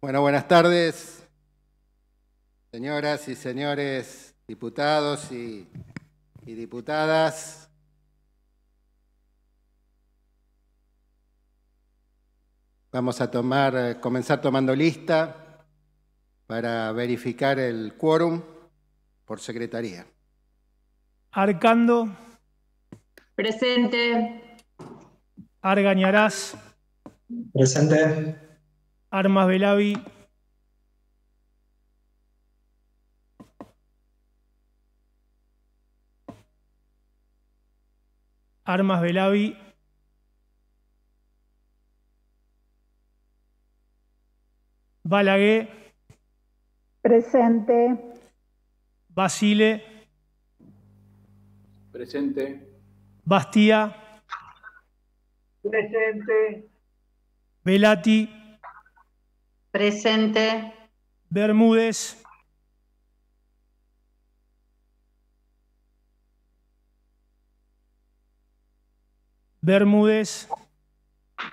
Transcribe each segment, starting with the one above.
Bueno, buenas tardes, señoras y señores diputados y, y diputadas. Vamos a tomar, eh, comenzar tomando lista para verificar el quórum por secretaría. Arcando, Presente. Argañarás, Presente. Armas Velavi, Armas Velavi, Balaguer, Presente. Basile, Presente. Bastía, Presente. Velati, Presente. Bermúdez, Bermúdez,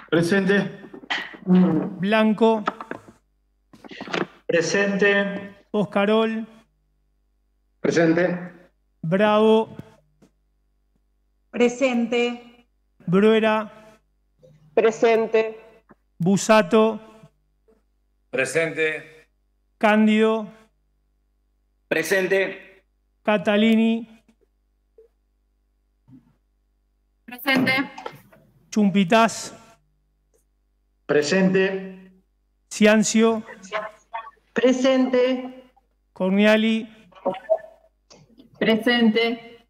Presente. Blanco, Presente. Oscarol, Presente. Bravo, Presente. Bruera, Presente. Busato, Presente. Cándido, Presente. Catalini, Presente. Chumpitaz, Presente. Ciancio, Presente. Corniali, Presente.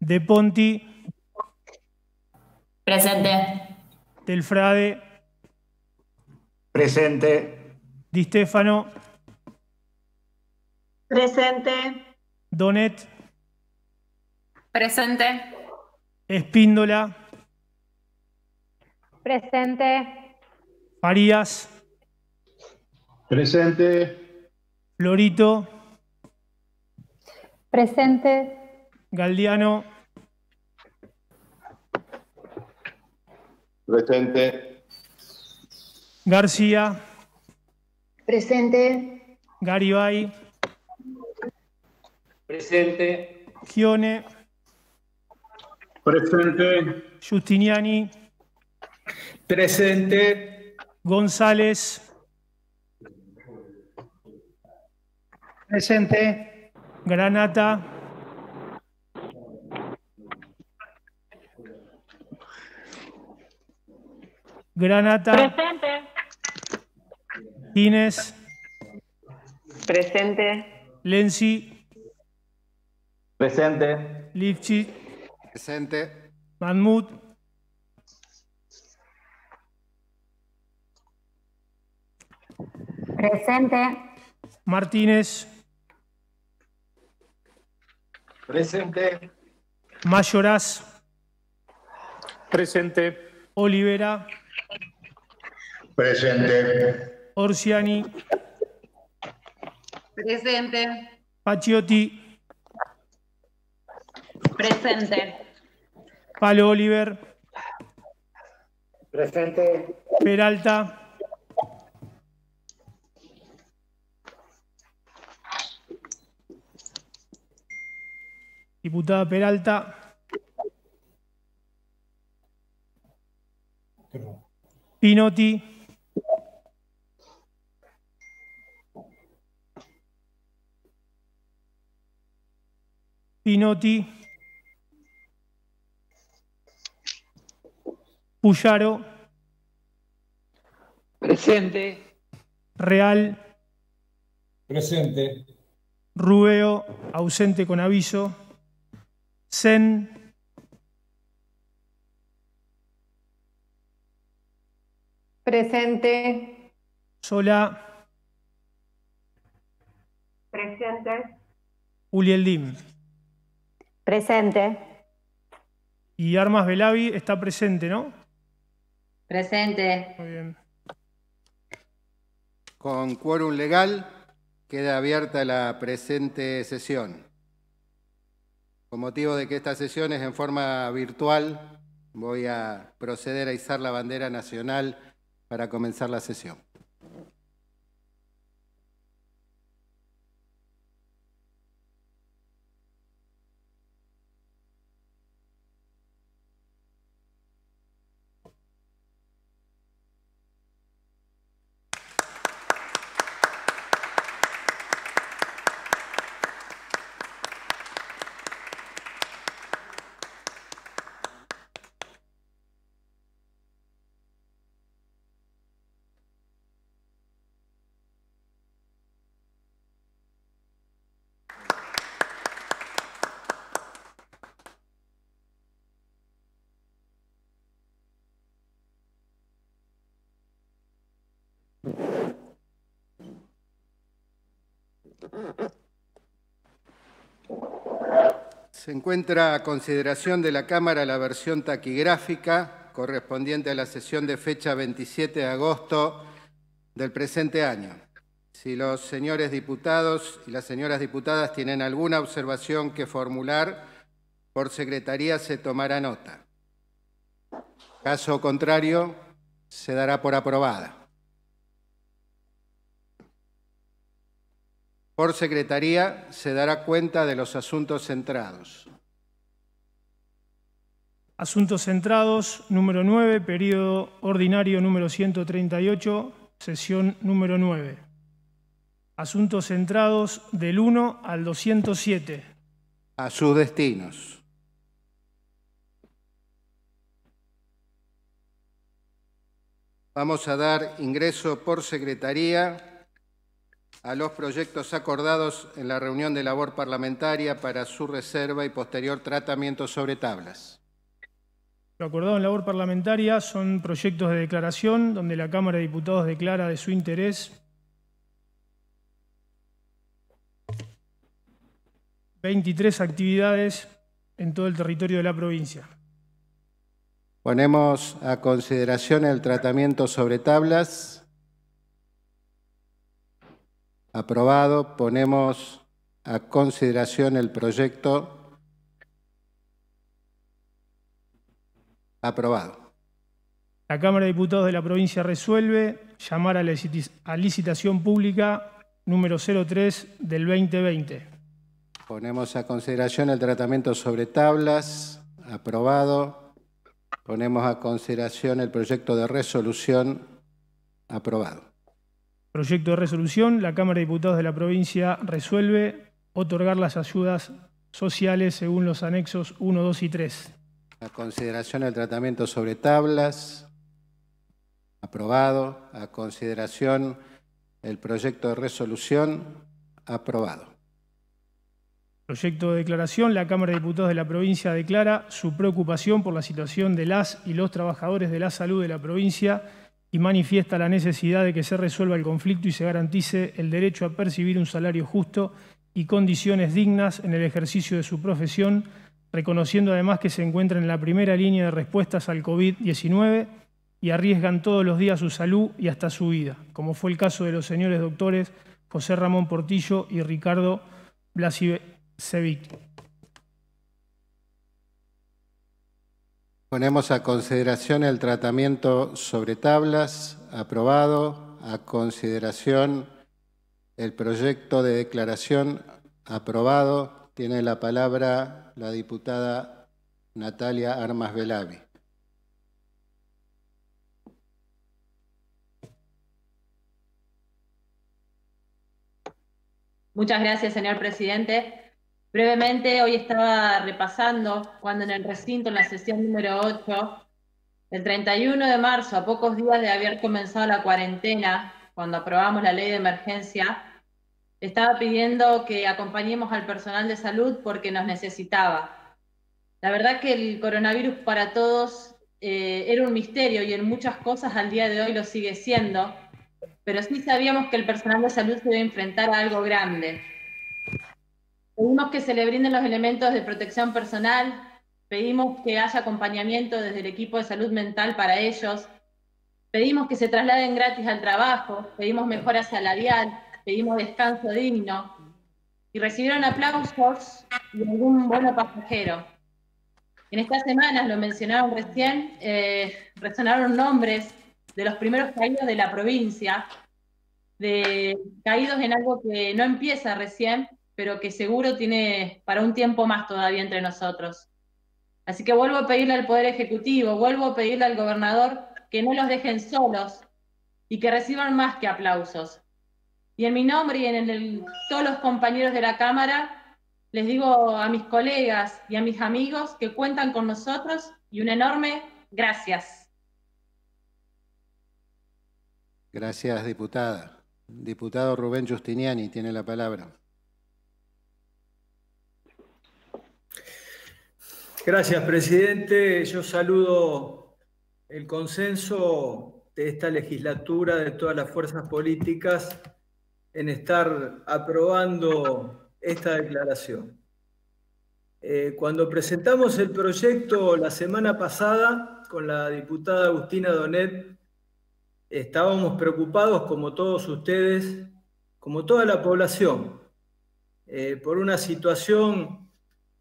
De Ponti, Presente. Del Frade, Presente. Di Stefano, Presente. Donet, Presente. Espíndola, Presente. Farías, Presente. Florito, Presente. Galdiano, Presente. García, Presente. Garibay, Presente. Gione, Presente. Giustiniani, Presente. González, Presente. Granata, Granata, Presente. Inés, Presente. Lenzi, Presente. Lifchi, Presente. Mahmoud, Presente. Martínez, Presente. Mayoraz, Presente. Olivera, Presente. Orsiani, Presente. Paciotti, Presente. Palo Oliver, Presente. Peralta, Diputada Peralta, Pinotti, Pinotti, Puyaro, Presente. Real, Presente. Rubeo, ausente con aviso. Zen, Presente. Solá, Presente. Ulieldim. Presente. Y Armas Velavi está presente, ¿no? Presente. Muy bien. Con quórum legal queda abierta la presente sesión. Con motivo de que esta sesión es en forma virtual, voy a proceder a izar la bandera nacional para comenzar la sesión. Encuentra a consideración de la Cámara la versión taquigráfica correspondiente a la sesión de fecha 27 de agosto del presente año. Si los señores diputados y las señoras diputadas tienen alguna observación que formular, por secretaría se tomará nota. Caso contrario, se dará por aprobada. Por secretaría se dará cuenta de los asuntos centrados. Asuntos centrados, número 9, periodo ordinario número 138, sesión número 9. Asuntos centrados del 1 al 207. A sus destinos. Vamos a dar ingreso por secretaría a los proyectos acordados en la reunión de labor parlamentaria para su reserva y posterior tratamiento sobre tablas. Lo acordado en labor parlamentaria son proyectos de declaración donde la Cámara de Diputados declara de su interés 23 actividades en todo el territorio de la provincia. Ponemos a consideración el tratamiento sobre tablas. Aprobado. Ponemos a consideración el proyecto. Aprobado. La Cámara de Diputados de la provincia resuelve llamar a licitación pública número 03 del 2020. Ponemos a consideración el tratamiento sobre tablas. Aprobado. Ponemos a consideración el proyecto de resolución. Aprobado. Proyecto de resolución, la Cámara de Diputados de la provincia resuelve otorgar las ayudas sociales según los anexos 1, 2 y 3. A consideración el tratamiento sobre tablas. Aprobado. A consideración el proyecto de resolución. Aprobado. Proyecto de declaración, la Cámara de Diputados de la provincia declara su preocupación por la situación de las y los trabajadores de la salud de la provincia y manifiesta la necesidad de que se resuelva el conflicto y se garantice el derecho a percibir un salario justo y condiciones dignas en el ejercicio de su profesión, reconociendo además que se encuentran en la primera línea de respuestas al COVID-19 y arriesgan todos los días su salud y hasta su vida, como fue el caso de los señores doctores José Ramón Portillo y Ricardo Blasicevic. Ponemos a consideración el tratamiento sobre tablas. Aprobado. A consideración el proyecto de declaración. Aprobado. Tiene la palabra la diputada Natalia Armas Velavi. Muchas gracias, señor presidente. Brevemente, hoy estaba repasando cuando en el recinto, en la sesión número 8, el 31 de marzo, a pocos días de haber comenzado la cuarentena, cuando aprobamos la ley de emergencia, estaba pidiendo que acompañemos al personal de salud porque nos necesitaba. La verdad que el coronavirus para todos eh, era un misterio y en muchas cosas al día de hoy lo sigue siendo, pero sí sabíamos que el personal de salud se debe enfrentar a algo grande. Pedimos que se le brinden los elementos de protección personal, pedimos que haya acompañamiento desde el equipo de salud mental para ellos, pedimos que se trasladen gratis al trabajo, pedimos mejora salarial, pedimos descanso digno. Y recibieron aplausos y algún bono pasajero. En estas semanas, lo mencionaron recién, eh, resonaron nombres de los primeros caídos de la provincia, de caídos en algo que no empieza recién, pero que seguro tiene para un tiempo más todavía entre nosotros. Así que vuelvo a pedirle al Poder Ejecutivo, vuelvo a pedirle al gobernador que no los dejen solos y que reciban más que aplausos. Y en mi nombre y en el todos los compañeros de la Cámara, les digo a mis colegas y a mis amigos que cuentan con nosotros y un enorme gracias. Gracias, diputada. Diputado Rubén Giustiniani tiene la palabra. Gracias, presidente. Yo saludo el consenso de esta legislatura, de todas las fuerzas políticas, en estar aprobando esta declaración. Eh, cuando presentamos el proyecto la semana pasada con la diputada Agustina Donet, estábamos preocupados, como todos ustedes, como toda la población, eh, por una situación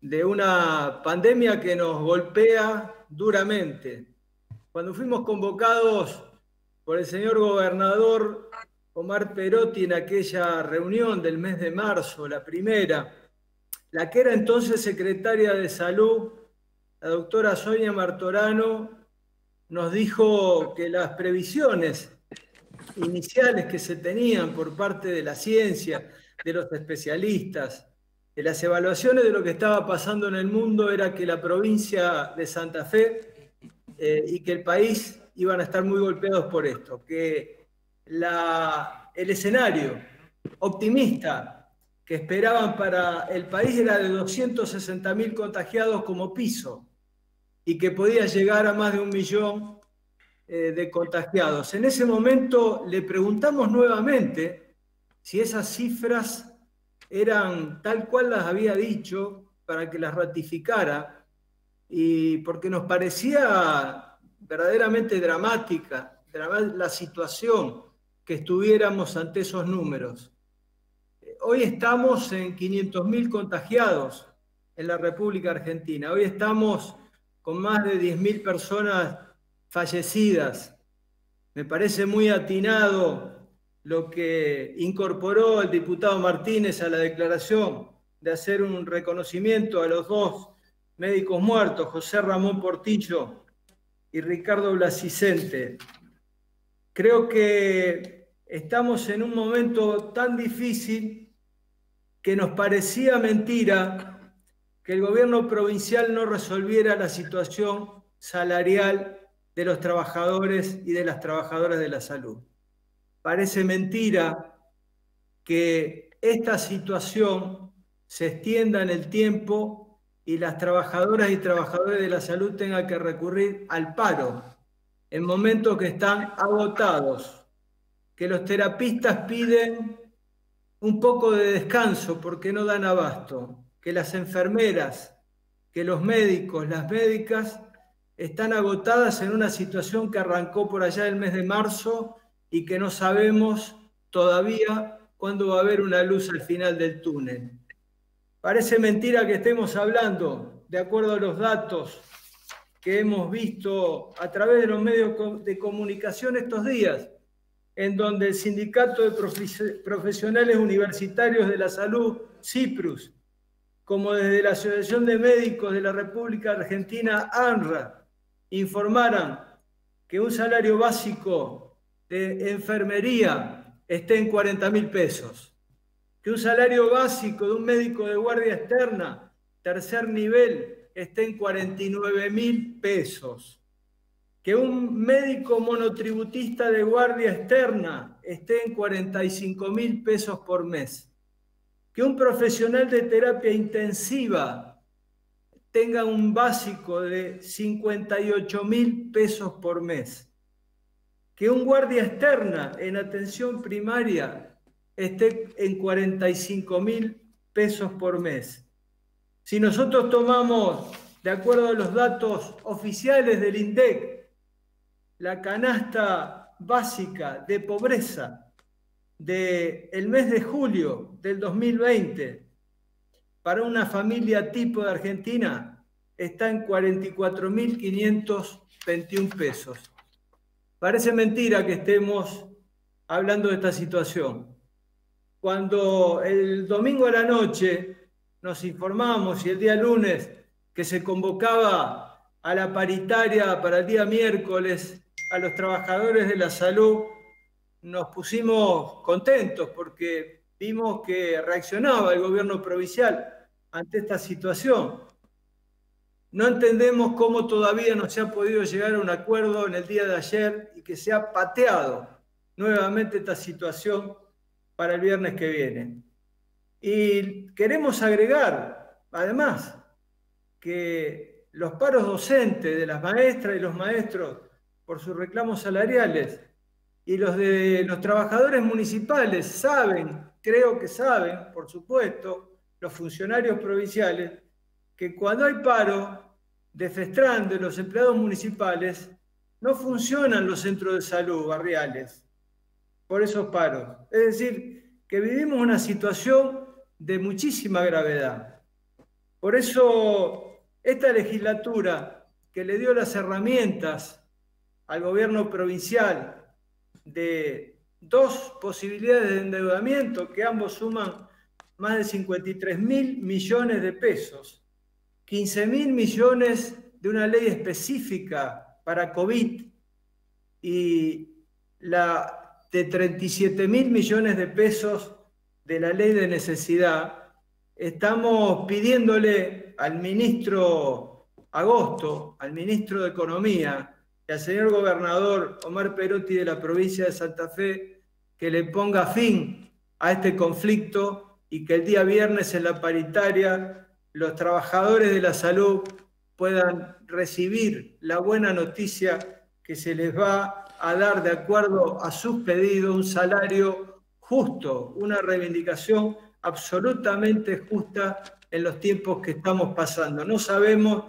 de una pandemia que nos golpea duramente. Cuando fuimos convocados por el señor gobernador Omar Perotti en aquella reunión del mes de marzo, la primera, la que era entonces secretaria de salud, la doctora Sonia Martorano, nos dijo que las previsiones iniciales que se tenían por parte de la ciencia, de los especialistas, las evaluaciones de lo que estaba pasando en el mundo era que la provincia de Santa Fe eh, y que el país iban a estar muy golpeados por esto, que el escenario optimista que esperaban para el país era de 260.000 contagiados como piso y que podía llegar a más de un millón eh, de contagiados. En ese momento le preguntamos nuevamente si esas cifras eran tal cual las había dicho para que las ratificara y porque nos parecía verdaderamente dramática la situación que estuviéramos ante esos números. Hoy estamos en 500.000 contagiados en la República Argentina. Hoy estamos con más de 10.000 personas fallecidas. Me parece muy atinado lo que incorporó el diputado Martínez a la declaración de hacer un reconocimiento a los dos médicos muertos, José Ramón Portillo y Ricardo Blasicente. Creo que estamos en un momento tan difícil que nos parecía mentira que el gobierno provincial no resolviera la situación salarial de los trabajadores y de las trabajadoras de la salud. Parece mentira que esta situación se extienda en el tiempo y las trabajadoras y trabajadores de la salud tengan que recurrir al paro en momentos que están agotados, que los terapistas piden un poco de descanso porque no dan abasto, que las enfermeras, que los médicos, las médicas están agotadas en una situación que arrancó por allá el mes de marzo y que no sabemos todavía cuándo va a haber una luz al final del túnel. Parece mentira que estemos hablando, de acuerdo a los datos que hemos visto a través de los medios de comunicación estos días, en donde el Sindicato de Profesionales Universitarios de la Salud, CIPRUS, como desde la Asociación de Médicos de la República Argentina, ANRA, informaran que un salario básico de enfermería esté en 40 mil pesos, que un salario básico de un médico de guardia externa, tercer nivel, esté en 49 mil pesos, que un médico monotributista de guardia externa esté en 45 mil pesos por mes, que un profesional de terapia intensiva tenga un básico de 58 mil pesos por mes. Que un guardia externa en atención primaria esté en 45 mil pesos por mes. Si nosotros tomamos, de acuerdo a los datos oficiales del INDEC, la canasta básica de pobreza del el mes de julio del 2020 para una familia tipo de Argentina está en 44.521 pesos. Parece mentira que estemos hablando de esta situación. Cuando el domingo a la noche nos informamos y el día lunes que se convocaba a la paritaria para el día miércoles a los trabajadores de la salud, nos pusimos contentos porque vimos que reaccionaba el gobierno provincial ante esta situación. No entendemos cómo todavía no se ha podido llegar a un acuerdo en el día de ayer y que se ha pateado nuevamente esta situación para el viernes que viene. Y queremos agregar, además, que los paros docentes de las maestras y los maestros por sus reclamos salariales y los de los trabajadores municipales saben, creo que saben, por supuesto, los funcionarios provinciales, que cuando hay paro de FESTRAN de los empleados municipales, no funcionan los centros de salud barriales por esos paros. Es decir, que vivimos una situación de muchísima gravedad. Por eso, esta legislatura que le dio las herramientas al gobierno provincial de dos posibilidades de endeudamiento que ambos suman más de 53 mil millones de pesos, 15 mil millones de una ley específica para COVID y la de 37 mil millones de pesos de la ley de necesidad, estamos pidiéndole al ministro Agosto, al ministro de Economía, y al señor gobernador Omar Perotti de la provincia de Santa Fe que le ponga fin a este conflicto y que el día viernes en la paritaria los trabajadores de la salud puedan recibir la buena noticia que se les va a dar de acuerdo a sus pedidos un salario justo, una reivindicación absolutamente justa en los tiempos que estamos pasando. No sabemos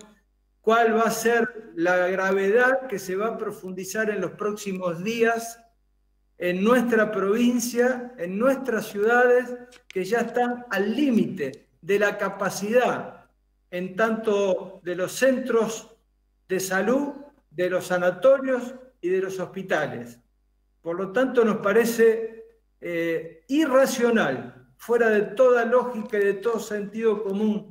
cuál va a ser la gravedad que se va a profundizar en los próximos días en nuestra provincia, en nuestras ciudades, que ya están al límite de la capacidad en tanto de los centros de salud, de los sanatorios y de los hospitales. Por lo tanto, nos parece eh, irracional, fuera de toda lógica y de todo sentido común,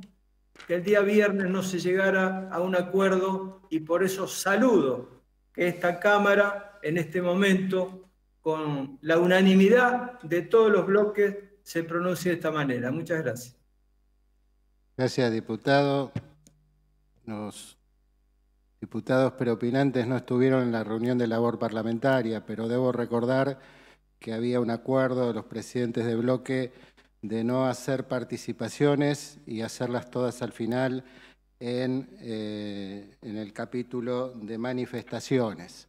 que el día viernes no se llegara a un acuerdo y por eso saludo que esta Cámara en este momento, con la unanimidad de todos los bloques, se pronuncie de esta manera. Muchas gracias. Gracias, diputado. Los diputados preopinantes no estuvieron en la reunión de labor parlamentaria, pero debo recordar que había un acuerdo de los presidentes de bloque de no hacer participaciones y hacerlas todas al final en, eh, en, el capítulo de manifestaciones.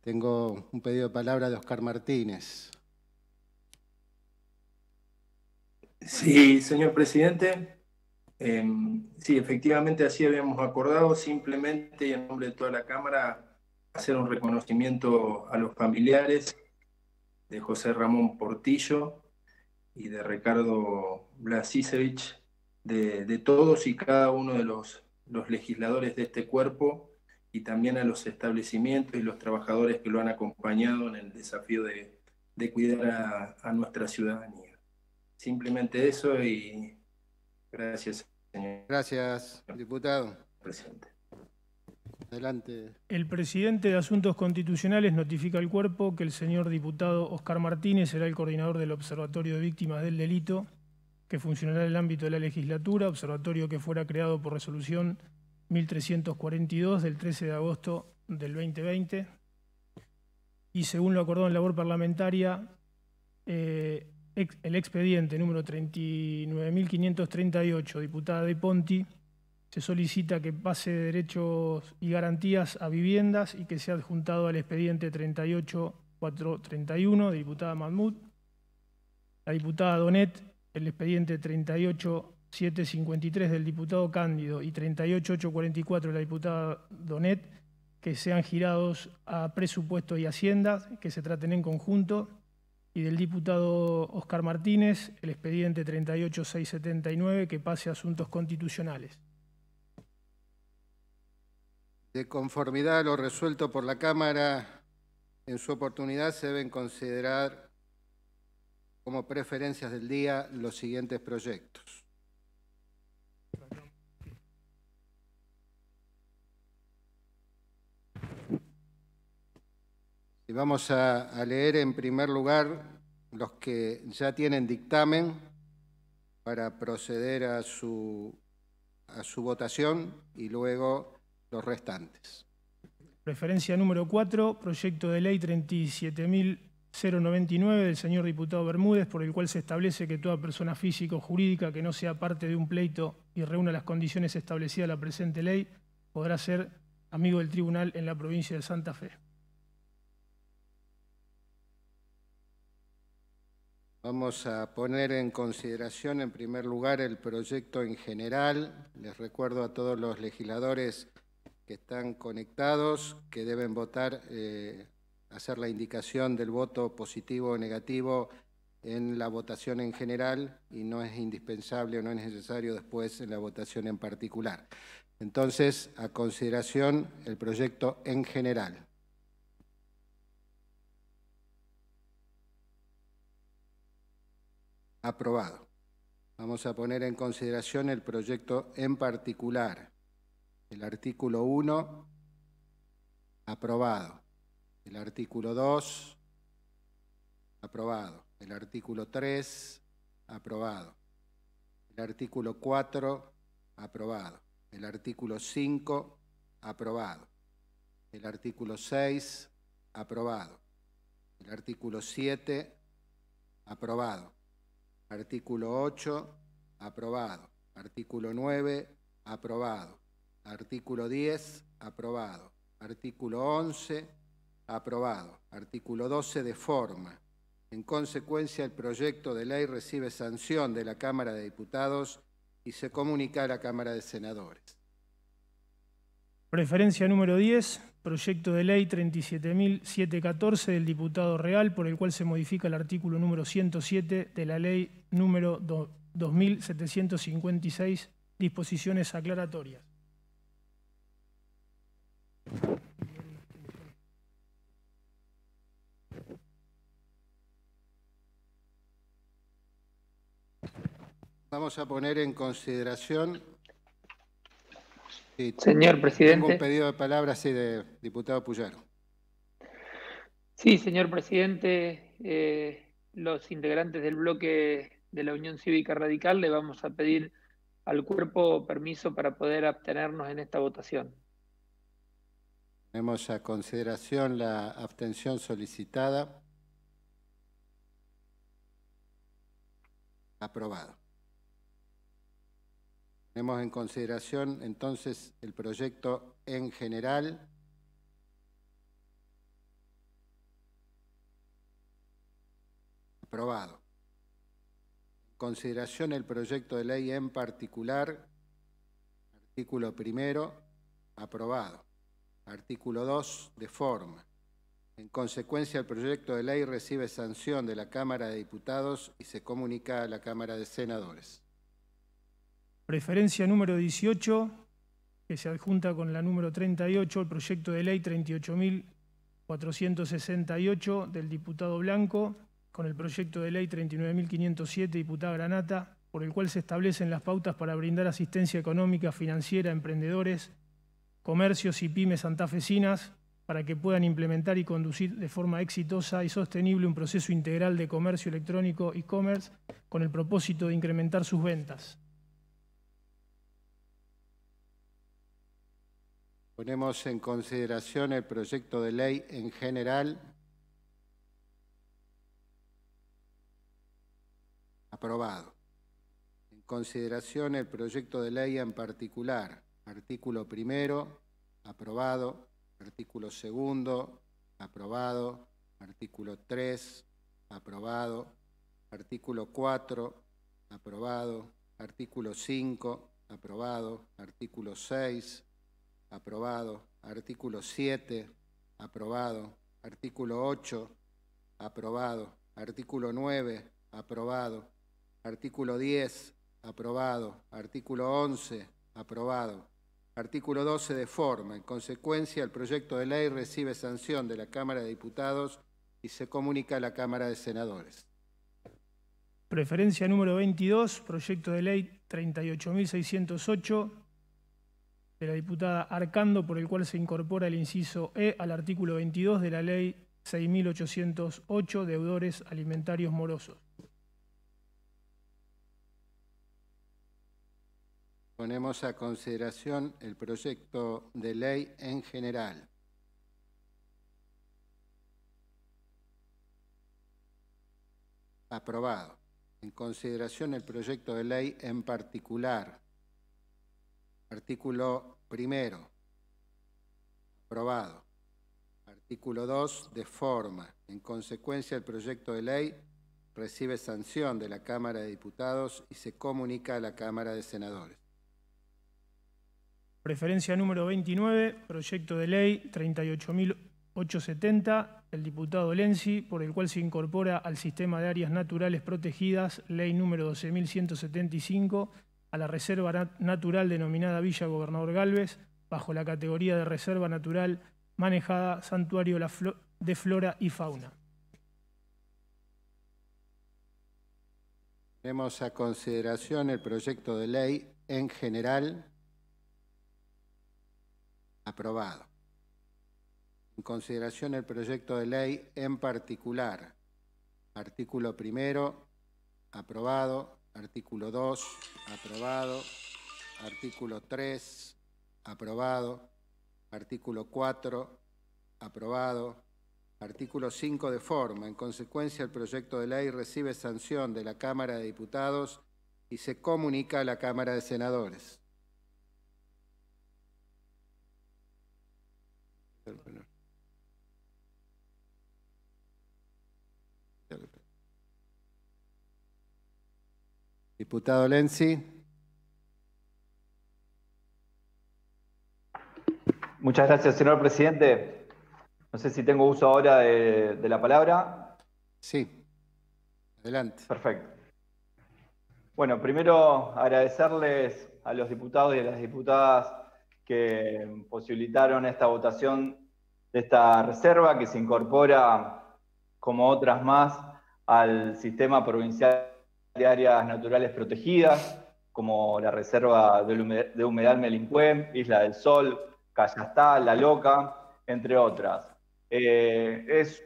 Tengo un pedido de palabra de Oscar Martínez. Sí, señor presidente. Eh, sí, efectivamente así habíamos acordado, simplemente en nombre de toda la Cámara, hacer un reconocimiento a los familiares de José Ramón Portillo, y de Ricardo Blasisevich, de, todos y cada uno de los, legisladores de este cuerpo y también a los establecimientos y los trabajadores que lo han acompañado en el desafío de, de cuidar a, a, nuestra ciudadanía. Simplemente eso y gracias, señor. Gracias, diputado. Presidente. Adelante. El presidente de Asuntos Constitucionales notifica al cuerpo que el señor diputado Oscar Martínez será el coordinador del Observatorio de Víctimas del Delito, que funcionará en el ámbito de la legislatura, observatorio que fuera creado por resolución 1342 del 13 de agosto del 2020. Y según lo acordado en labor parlamentaria, eh, el expediente número 39.538, diputada de Ponti, se solicita que pase derechos y garantías a viviendas y que sea adjuntado al expediente 38431 de diputada Mahmoud. La diputada Donet, el expediente 38753 del diputado Cándido y 38844 de la diputada Donet, que sean girados a presupuesto y hacienda, que se traten en conjunto, y del diputado Oscar Martínez, el expediente 38679, que pase a asuntos constitucionales. De conformidad a lo resuelto por la Cámara, en su oportunidad se deben considerar como preferencias del día los siguientes proyectos. Y vamos a, leer en primer lugar los que ya tienen dictamen para proceder a su, a su votación y luego los restantes. Referencia número 4, proyecto de ley 37.099 del señor diputado Bermúdez, por el cual se establece que toda persona física o jurídica que no sea parte de un pleito y reúna las condiciones establecidas en la presente ley podrá ser amigo del tribunal en la provincia de Santa Fe. Vamos a poner en consideración, en primer lugar, el proyecto en general. Les recuerdo a todos los legisladores que están conectados que deben votar, eh, hacer la indicación del voto positivo o negativo en la votación en general y no es indispensable o no es necesario después en la votación en particular. Entonces, a consideración el proyecto en general. Aprobado. Vamos a poner en consideración el proyecto en particular. El artículo 1, aprobado. El artículo 2, aprobado. El artículo 3, aprobado. El artículo 4, aprobado. El artículo 5, aprobado. El artículo 6, aprobado. El artículo 7, aprobado. Artículo 8, aprobado. Artículo 9, aprobado. Artículo 10, aprobado. Artículo 11, aprobado. Artículo 12, de forma. En consecuencia, el proyecto de ley recibe sanción de la Cámara de Diputados y se comunica a la Cámara de Senadores. Preferencia número 10, proyecto de ley 37.714 del diputado real, por el cual se modifica el artículo número 107 de la ley número 2756, disposiciones aclaratorias. Vamos a poner en consideración. Sí, Señor Tengo presidente. un pedido de palabra, sí, de diputado Puyaro. Sí, señor presidente. eh, los integrantes del bloque de la Unión Cívica Radical le vamos a pedir al cuerpo permiso para poder abstenernos en esta votación. Tenemos a consideración la abstención solicitada. Aprobado. Tenemos en consideración entonces el proyecto en general. Aprobado. En consideración el proyecto de ley en particular. Artículo primero. Aprobado. Artículo 2, de forma. En consecuencia, el proyecto de ley recibe sanción de la Cámara de Diputados y se comunica a la Cámara de Senadores. Preferencia número 18, que se adjunta con la número 38, el proyecto de ley 38.468 del diputado Blanco, con el proyecto de ley 39.507, diputada Granata, por el cual se establecen las pautas para brindar asistencia económica financiera a emprendedores, comercios y pymes santafesinas para que puedan implementar y conducir de forma exitosa y sostenible un proceso integral de comercio electrónico e-commerce con el propósito de incrementar sus ventas. Ponemos en consideración el proyecto de ley en general. Aprobado. En consideración el proyecto de ley en particular. Artículo primero, aprobado. Artículo segundo, aprobado. Artículo 3, aprobado. Artículo 4, aprobado. Artículo 5, aprobado. Artículo 6, aprobado. Artículo 7, aprobado. Artículo 8, aprobado. Artículo 9, aprobado. Artículo 10, aprobado. Artículo 11, aprobado. Artículo 12 de forma. En consecuencia, el proyecto de ley recibe sanción de la Cámara de Diputados y se comunica a la Cámara de Senadores. Preferencia número 22, proyecto de ley 38.608 de la diputada Arcando, por el cual se incorpora el inciso E al artículo 22 de la ley 6.808, deudores alimentarios morosos. Ponemos a consideración el proyecto de ley en general. Aprobado. En consideración el proyecto de ley en particular. Artículo primero. Aprobado. Artículo 2, de forma. En consecuencia, el proyecto de ley recibe sanción de la Cámara de Diputados y se comunica a la Cámara de Senadores. Preferencia número 29, proyecto de ley 38.870, el diputado Lenzi, por el cual se incorpora al sistema de áreas naturales protegidas, ley número 12.175, a la reserva natural denominada Villa Gobernador Galvez, bajo la categoría de reserva natural manejada Santuario de Flora y Fauna. Tenemos a consideración el proyecto de ley en general aprobado. En consideración el proyecto de ley en particular. Artículo primero, aprobado. Artículo 2, aprobado. Artículo 3, aprobado. Artículo 4, aprobado. Artículo 5 de forma. En consecuencia, el proyecto de ley recibe sanción de la Cámara de Diputados y se comunica a la Cámara de Senadores. Diputado Lenzi. Muchas gracias, señor presidente. No sé si tengo uso ahora de, la palabra. Sí. Adelante. Perfecto. Bueno, primero agradecerles a los diputados y a las diputadas que posibilitaron esta votación de esta reserva que se incorpora, como otras más, al sistema provincial de áreas naturales protegidas, como la reserva de humedal Melincué, Isla del Sol, Callastá, La Loca, entre otras. Eh, es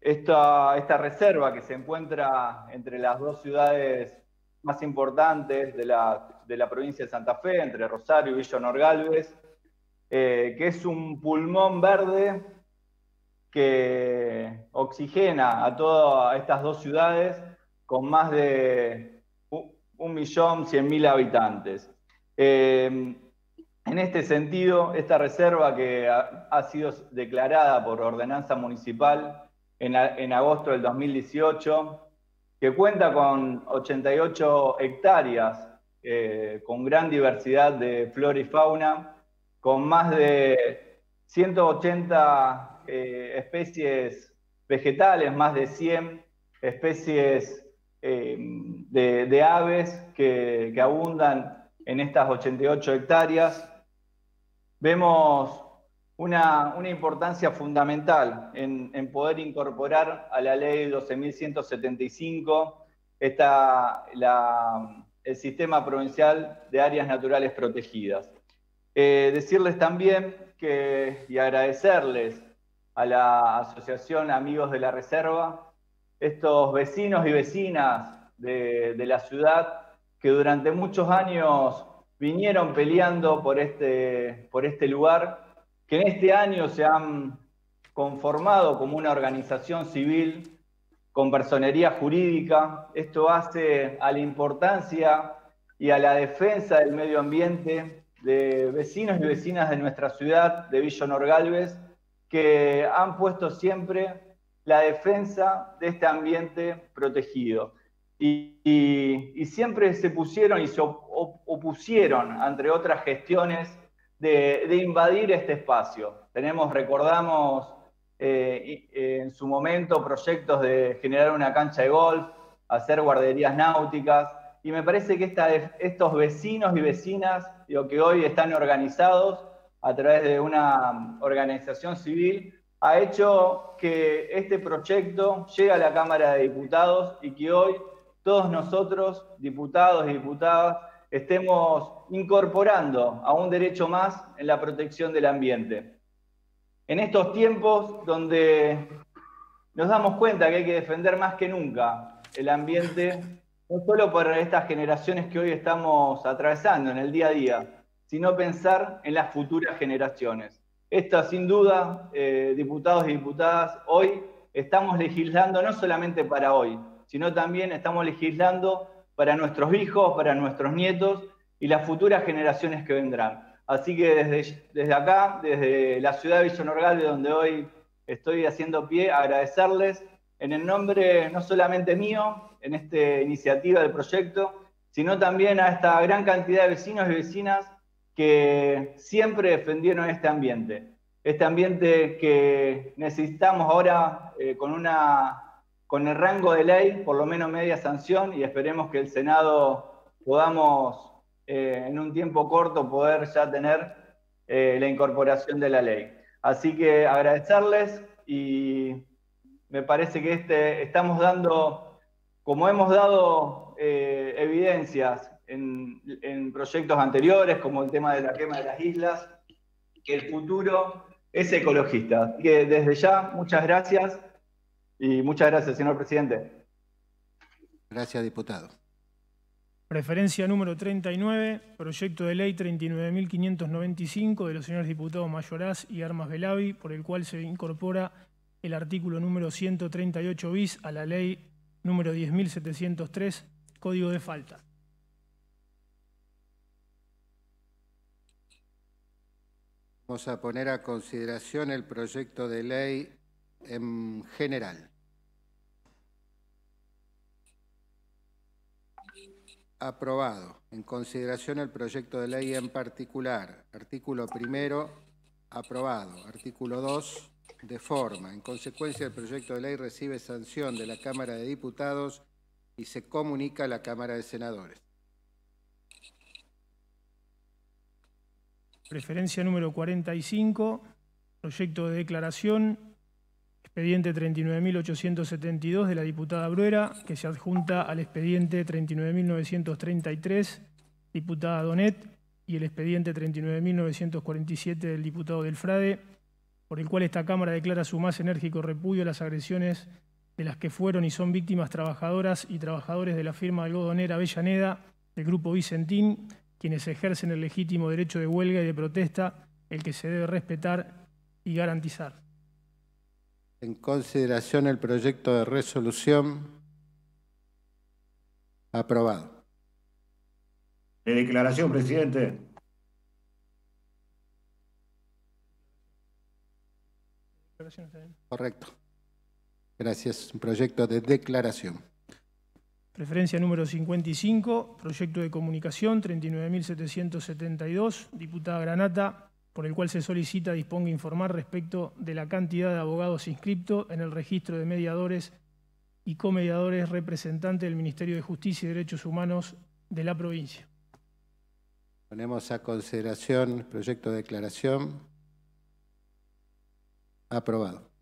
esta, esta reserva que se encuentra entre las dos ciudades más importantes de la, de la provincia de Santa Fe, entre Rosario y Villa Norgalves, eh, que es un pulmón verde que oxigena a todas estas dos ciudades con más de 1.100.000 habitantes. Eh, en este sentido, esta reserva que ha, sido declarada por ordenanza municipal en, agosto del 2018, que cuenta con 88 hectáreas, eh, con gran diversidad de flora y fauna, con más de 180 eh, especies vegetales, más de 100 especies eh, de, aves que, abundan en estas 88 hectáreas. Vemos una, importancia fundamental en, poder incorporar a la ley 12.175 el sistema provincial de áreas naturales protegidas. Eh, decirles también que, y agradecerles a la Asociación Amigos de la Reserva, estos vecinos y vecinas de, la ciudad que durante muchos años vinieron peleando por este, por este lugar, que en este año se han conformado como una organización civil con personería jurídica. Esto hace a la importancia y a la defensa del medio ambiente de vecinos y vecinas de nuestra ciudad, de Villa Norgalves, que han puesto siempre la defensa de este ambiente protegido. Y, siempre se pusieron y se opusieron, entre otras gestiones, de, invadir este espacio. Tenemos, recordamos eh, en su momento proyectos de generar una cancha de golf, hacer guarderías náuticas, y me parece que estos vecinos y vecinas lo que hoy están organizados a través de una organización civil ha hecho que este proyecto llegue a la Cámara de Diputados y que hoy todos nosotros, diputados y diputadas, estemos incorporando a un derecho más en la protección del ambiente. En estos tiempos donde nos damos cuenta que hay que defender más que nunca el ambiente no solo para estas generaciones que hoy estamos atravesando en el día a día, sino pensar en las futuras generaciones. Esta, sin duda, eh, diputados y diputadas, hoy estamos legislando no solamente para hoy, sino también estamos legislando para nuestros hijos, para nuestros nietos y las futuras generaciones que vendrán. Así que desde, desde acá, desde la ciudad de Villanorgal, donde hoy estoy haciendo pie, agradecerles en el nombre no solamente mío, en esta iniciativa del proyecto, sino también a esta gran cantidad de vecinos y vecinas que siempre defendieron este ambiente. Este ambiente que necesitamos ahora eh, con, una, con el rango de ley, por lo menos media sanción, y esperemos que el Senado podamos eh, en un tiempo corto poder ya tener eh, la incorporación de la ley. Así que agradecerles y me parece que este, estamos dando, como hemos dado evidencias en, proyectos anteriores, como el tema de la quema de las islas, que el futuro es ecologista. Así que desde ya, muchas gracias y muchas gracias, señor presidente. Gracias, diputado. Referencia número 39, proyecto de ley 39.595 de los señores diputados Mayoraz y Armas Velavi, por el cual se incorpora el artículo número 138 bis a la ley número 10.703, Código de Falta. Vamos a poner a consideración el proyecto de ley en general. Aprobado. En consideración el proyecto de ley en particular. Artículo primero, aprobado. Artículo 2, de forma. En consecuencia, el proyecto de ley recibe sanción de la Cámara de Diputados y se comunica a la Cámara de Senadores. Preferencia número 45, proyecto de declaración, expediente 39.872 de la diputada Bruera, que se adjunta al expediente 39.933, diputada Donet, y el expediente 39.947 del diputado Delfrade, por el cual esta Cámara declara su más enérgico repudio a las agresiones de las que fueron y son víctimas trabajadoras y trabajadores de la firma algodonera Avellaneda, del Grupo Vicentín, quienes ejercen el legítimo derecho de huelga y de protesta, el que se debe respetar y garantizar. En consideración el proyecto de resolución aprobado. De declaración, presidente. Correcto. Gracias. Un proyecto de declaración. Referencia número 55, proyecto de comunicación 39.772, diputada Granata, por el cual se solicita disponga informar respecto de la cantidad de abogados inscriptos en el registro de mediadores y comediadores representantes del Ministerio de Justicia y Derechos Humanos de la provincia. Ponemos a consideración el proyecto de declaración. Aprobado.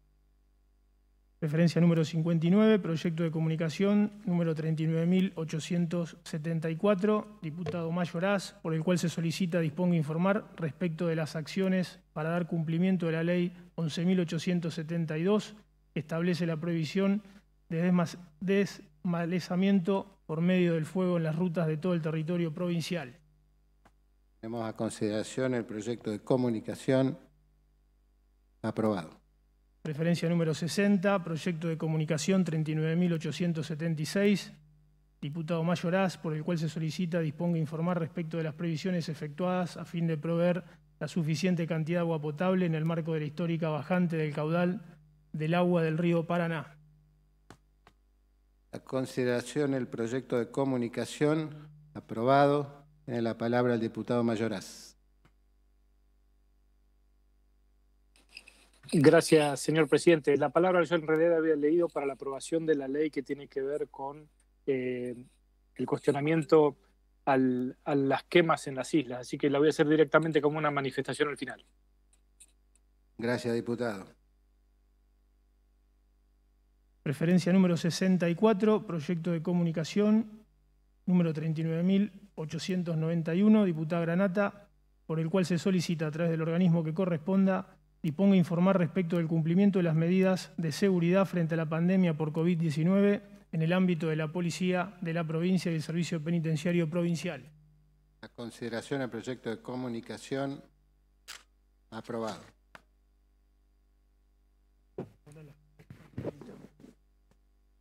Referencia número 59, proyecto de comunicación número 39.874, diputado Mayoraz, por el cual se solicita disponga informar respecto de las acciones para dar cumplimiento de la ley 11.872, que establece la prohibición de desmalezamiento por medio del fuego en las rutas de todo el territorio provincial. Tenemos a consideración el proyecto de comunicación aprobado. Referencia número 60, proyecto de comunicación 39.876, diputado Mayoraz, por el cual se solicita disponga informar respecto de las previsiones efectuadas a fin de proveer la suficiente cantidad de agua potable en el marco de la histórica bajante del caudal del agua del río Paraná. A consideración el proyecto de comunicación aprobado. Tiene la palabra el diputado Mayoraz. Gracias, señor presidente. La palabra yo en realidad había leído para la aprobación de la ley que tiene que ver con eh, el cuestionamiento a las quemas en las islas, así que la voy a hacer directamente como una manifestación al final. Gracias, diputado. Preferencia número 64, proyecto de comunicación número 39.891, diputada Granata, por el cual se solicita a través del organismo que corresponda y ponga a informar respecto del cumplimiento de las medidas de seguridad frente a la pandemia por COVID-19 en el ámbito de la policía de la provincia y el servicio penitenciario provincial. A consideración el proyecto de comunicación aprobado.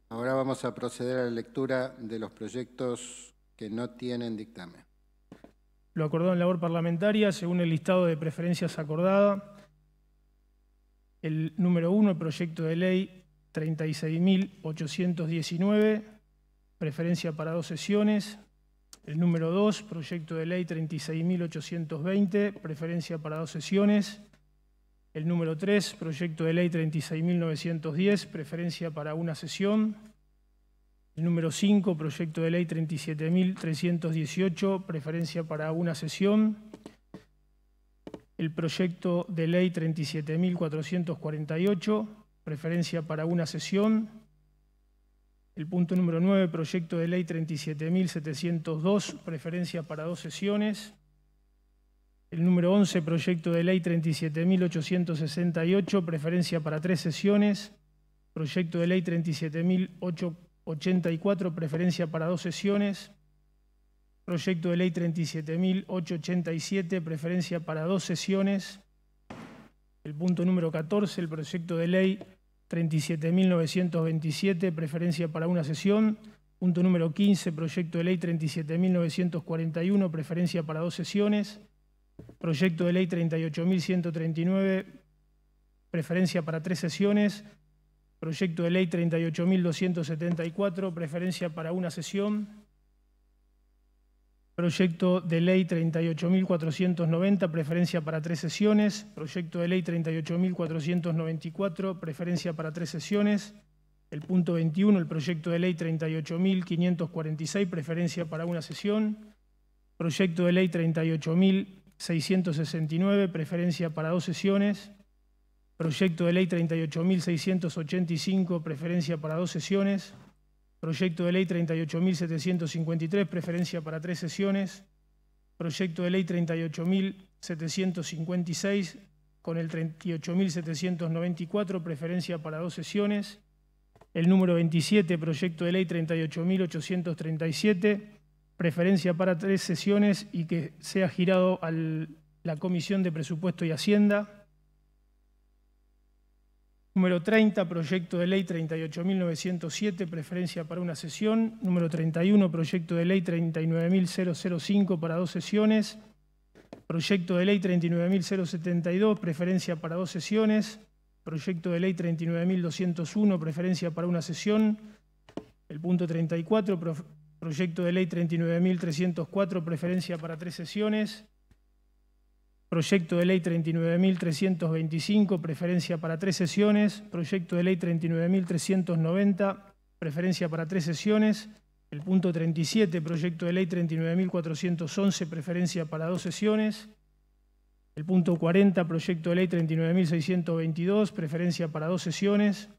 Ahora vamos a proceder a la lectura de los proyectos que no tienen dictamen. Lo acordado en labor parlamentaria, según el listado de preferencias acordada, el número uno, el proyecto de ley 36.819, preferencia para dos sesiones. El número 2, proyecto de ley 36.820, preferencia para dos sesiones. El número 3, proyecto de ley 36.910, preferencia para una sesión. El número 5, proyecto de ley 37.318, preferencia para una sesión. El proyecto de ley 37.448, preferencia para una sesión. El punto número 9, proyecto de ley 37.702, preferencia para dos sesiones. El número 11, proyecto de ley 37.868, preferencia para tres sesiones. Proyecto de ley 37.884, preferencia para dos sesiones. Proyecto de ley 37.887, preferencia para dos sesiones. El punto número 14, el proyecto de ley 37.927, preferencia para una sesión. Punto número 15, proyecto de ley 37.941, preferencia para dos sesiones. Proyecto de ley 38.139, preferencia para tres sesiones. Proyecto de ley 38.274, preferencia para una sesión. Proyecto de ley 38.490, preferencia para tres sesiones. Proyecto de ley 38.494, preferencia para tres sesiones. El punto 21, el proyecto de ley 38.546, preferencia para una sesión. Proyecto de ley 38.669, preferencia para dos sesiones. Proyecto de ley 38.685, preferencia para dos sesiones. Proyecto de ley 38.753, preferencia para tres sesiones. Proyecto de ley 38.756 con el 38.794, preferencia para dos sesiones. El número 27, proyecto de ley 38.837, preferencia para tres sesiones y que sea girado a la Comisión de Presupuesto y Hacienda. Número 30, proyecto de ley 38.907, preferencia para una sesión. Número 31, proyecto de ley 39.005 para dos sesiones. Proyecto de ley 39.072, preferencia para dos sesiones. Proyecto de ley 39.201, preferencia para una sesión. El punto 34, proyecto de ley 39.304, preferencia para tres sesiones. Proyecto de ley 39.325, preferencia para tres sesiones. Proyecto de ley 39.390, preferencia para tres sesiones. El punto 37, proyecto de ley 39.411, preferencia para dos sesiones. El punto 40, proyecto de ley 39.622, preferencia para dos sesiones.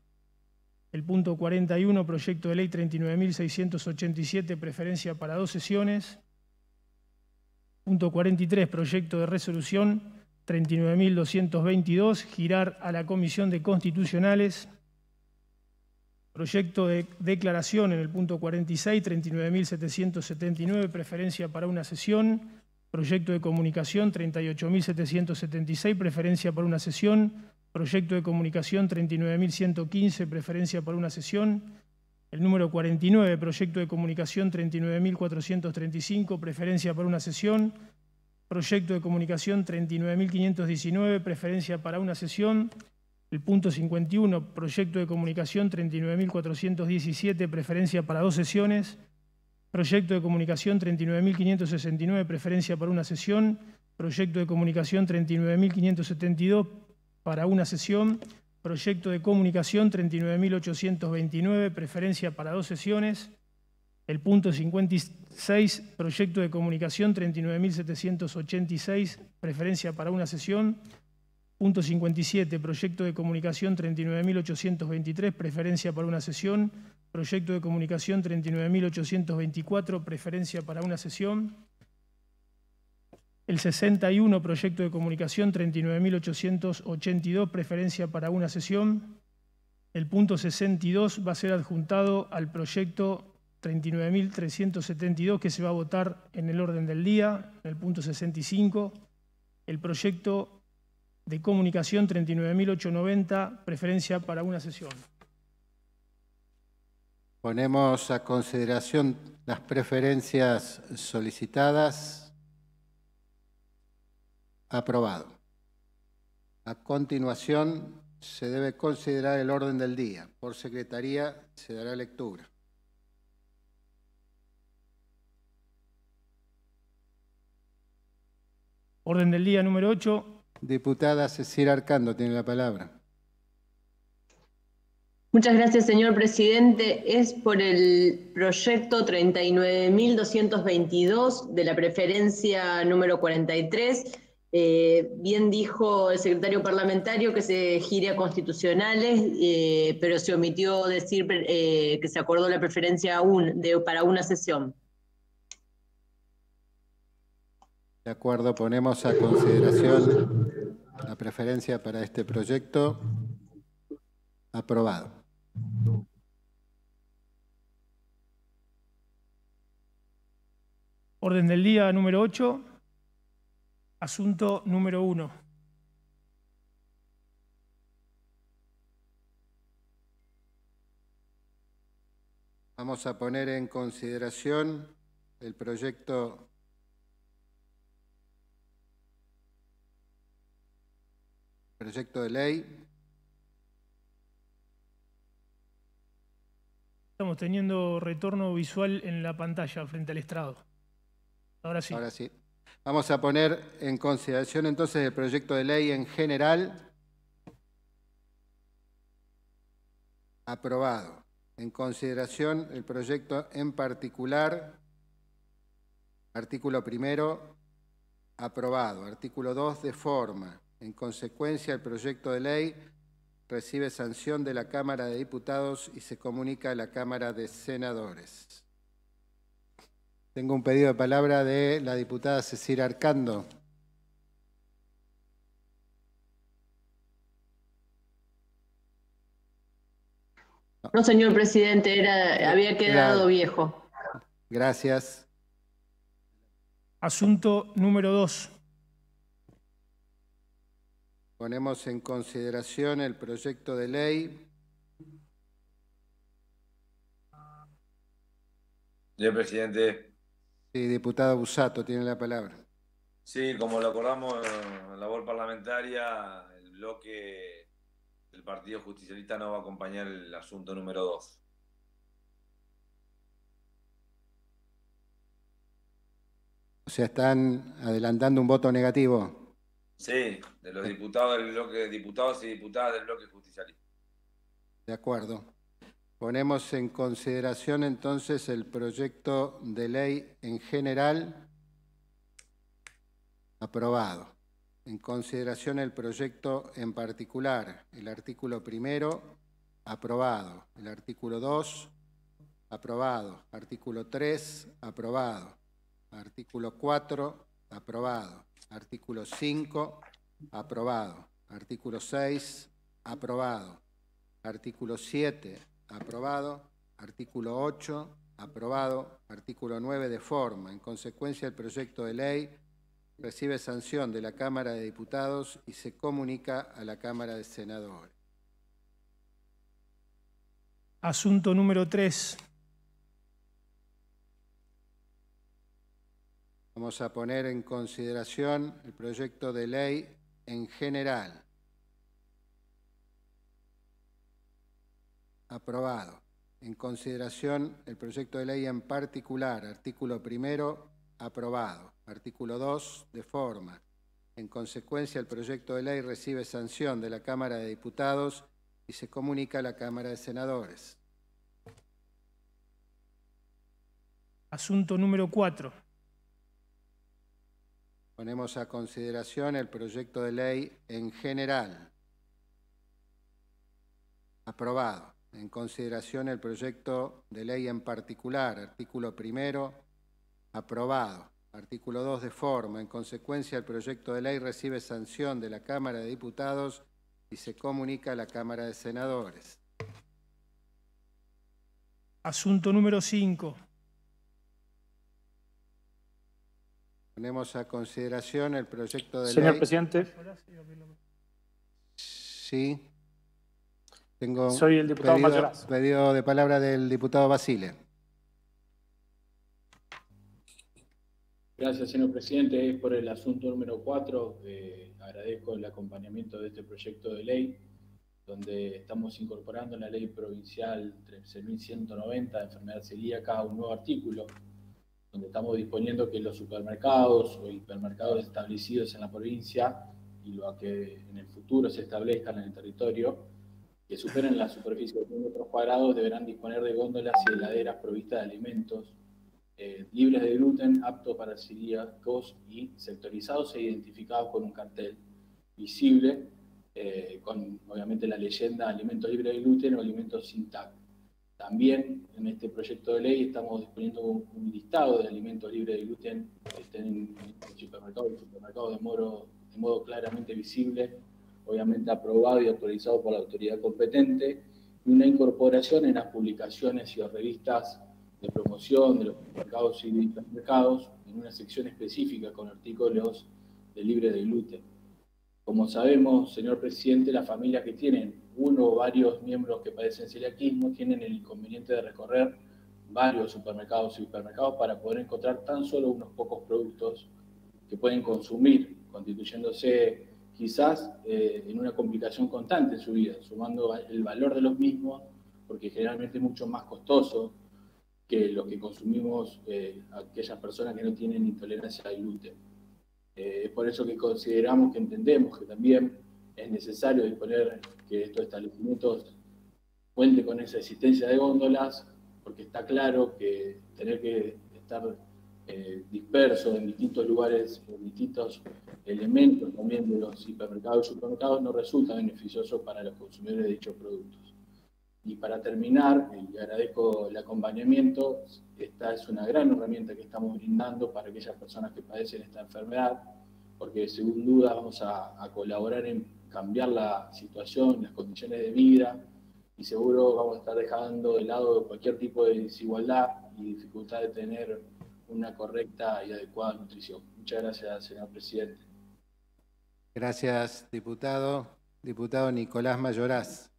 El punto 41, proyecto de ley 39.687, preferencia para dos sesiones. Punto 43, proyecto de resolución 39.222, girar a la Comisión de Constitucionales. Proyecto de declaración en el punto 46, 39.779, preferencia para una sesión. Proyecto de comunicación 38.776, preferencia para una sesión. Proyecto de comunicación 39.115, preferencia para una sesión. El número 49, proyecto de comunicación 39.435, preferencia para una sesión. Proyecto de comunicación 39.519, preferencia para una sesión. El punto 51, proyecto de comunicación 39.417, preferencia para dos sesiones. Proyecto de comunicación 39.569, preferencia para una sesión. Proyecto de comunicación 39.572, para una sesión. Proyecto de comunicación 39.829, preferencia para dos sesiones. El punto 56, proyecto de comunicación 39.786, preferencia para una sesión. Punto 57, proyecto de comunicación 39.823, preferencia para una sesión. Proyecto de comunicación 39.824, preferencia para una sesión. El 61, proyecto de comunicación 39.882, preferencia para una sesión. El punto 62 va a ser adjuntado al proyecto 39.372 que se va a votar en el orden del día, en el punto 65. El proyecto de comunicación 39.890, preferencia para una sesión. Ponemos a consideración las preferencias solicitadas. Aprobado. A continuación se debe considerar el orden del día. Por secretaría se dará lectura. Orden del día número 8. Diputada Cecilia Arcando tiene la palabra. Muchas gracias, señor presidente. Es por el proyecto 39.222 de la preferencia número 43. Eh, bien dijo el secretario parlamentario que se gire a constitucionales, eh, pero se omitió decir eh, que se acordó la preferencia un, de, para una sesión. De acuerdo, ponemos a consideración la preferencia para este proyecto. Aprobado. Orden del día número 8. Asunto número 1. Vamos a poner en consideración el proyecto proyecto de ley Estamos teniendo retorno visual en la pantalla frente al estrado. Ahora sí. Ahora sí. Vamos a poner en consideración entonces el proyecto de ley en general. Aprobado. En consideración el proyecto en particular. Artículo primero. Aprobado. Artículo 2 de forma. En consecuencia el proyecto de ley recibe sanción de la Cámara de Diputados y se comunica a la Cámara de Senadores. Tengo un pedido de palabra de la diputada Cecilia Arcando. No, señor presidente, era, había quedado Era- viejo. Gracias. Asunto número 2. Ponemos en consideración el proyecto de ley. Señor presidente, Sí, diputado Busato tiene la palabra. sí, como lo acordamos en la labor parlamentaria, el bloque del Partido Justicialista no va a acompañar el asunto número 2. O sea, están adelantando un voto negativo. Sí, de los diputados del bloque, diputados y diputadas del bloque justicialista. De acuerdo. Ponemos en consideración entonces el proyecto de ley en general aprobado. En consideración el proyecto en particular, el artículo primero aprobado, el artículo 2 aprobado, artículo 3 aprobado, artículo 4 aprobado, artículo 5 aprobado, artículo 6 aprobado, artículo 7 aprobado, artículo 8 aprobado, artículo 9 de forma. En consecuencia, el proyecto de ley recibe sanción de la Cámara de Diputados y se comunica a la Cámara de Senadores. Asunto número 3. Vamos a poner en consideración el proyecto de ley en general. Aprobado. En consideración el proyecto de ley en particular, artículo primero, aprobado. Artículo 2, de forma. En consecuencia, el proyecto de ley recibe sanción de la Cámara de Diputados y se comunica a la Cámara de Senadores. Asunto número 4. Ponemos a consideración el proyecto de ley en general. Aprobado. En consideración el proyecto de ley en particular, artículo primero, aprobado. Artículo 2 de forma. En consecuencia, el proyecto de ley recibe sanción de la Cámara de Diputados y se comunica a la Cámara de Senadores. Asunto número 5. Ponemos a consideración el proyecto de Señor ley. presidente, Sí. Tengo Soy el diputado pedido, pedido de palabra del diputado Basile. Gracias, señor presidente. Es por el asunto número 4. agradezco el acompañamiento de este proyecto de ley. donde estamos incorporando en la ley provincial 13.190 de enfermedad celíaca un nuevo artículo, donde estamos disponiendo que los supermercados o hipermercados establecidos en la provincia y lo que en el futuro se establezcan en el territorio, que superen la superficie de 100 metros cuadrados, deberán disponer de góndolas y heladeras provistas de alimentos eh, libres de gluten, aptos para celíacos y sectorizados e identificados con un cartel visible, eh, con obviamente la leyenda alimentos libres de gluten o alimentos sin TAC. También en este proyecto de ley estamos disponiendo un, listado de alimentos libres de gluten que estén en, el supermercado, el supermercado de de modo claramente visible, obviamente aprobado y autorizado por la autoridad competente, y una incorporación en las publicaciones y revistas de promoción de los mercados y mercados en una sección específica con artículos de libre de gluten. Como sabemos, señor presidente, las familias que tienen uno o varios miembros que padecen celiaquismo tienen el inconveniente de recorrer varios supermercados y hipermercados para poder encontrar tan solo unos pocos productos que pueden consumir, constituyéndose quizás eh, en una complicación constante en su vida, sumando el valor de los mismos, porque generalmente es mucho más costoso que lo que consumimos eh, aquellas personas que no tienen intolerancia al gluten. Eh, es por eso que consideramos que entendemos que también es necesario disponer que estos establecimientos cuenten con esa existencia de góndolas, porque está claro que tener que estar eh, dispersos en distintos lugares, en distintos elementos también de los hipermercados y supermercados no resulta beneficioso para los consumidores de dichos productos. Y para terminar, y agradezco el acompañamiento, esta es una gran herramienta que estamos brindando para aquellas personas que padecen esta enfermedad, porque sin duda vamos a, a colaborar en cambiar la situación, las condiciones de vida, y seguro vamos a estar dejando de lado cualquier tipo de desigualdad y dificultad de tener una correcta y adecuada nutrición. Muchas gracias, señor presidente. Gracias, diputado. Diputado Nicolás Mayoraz.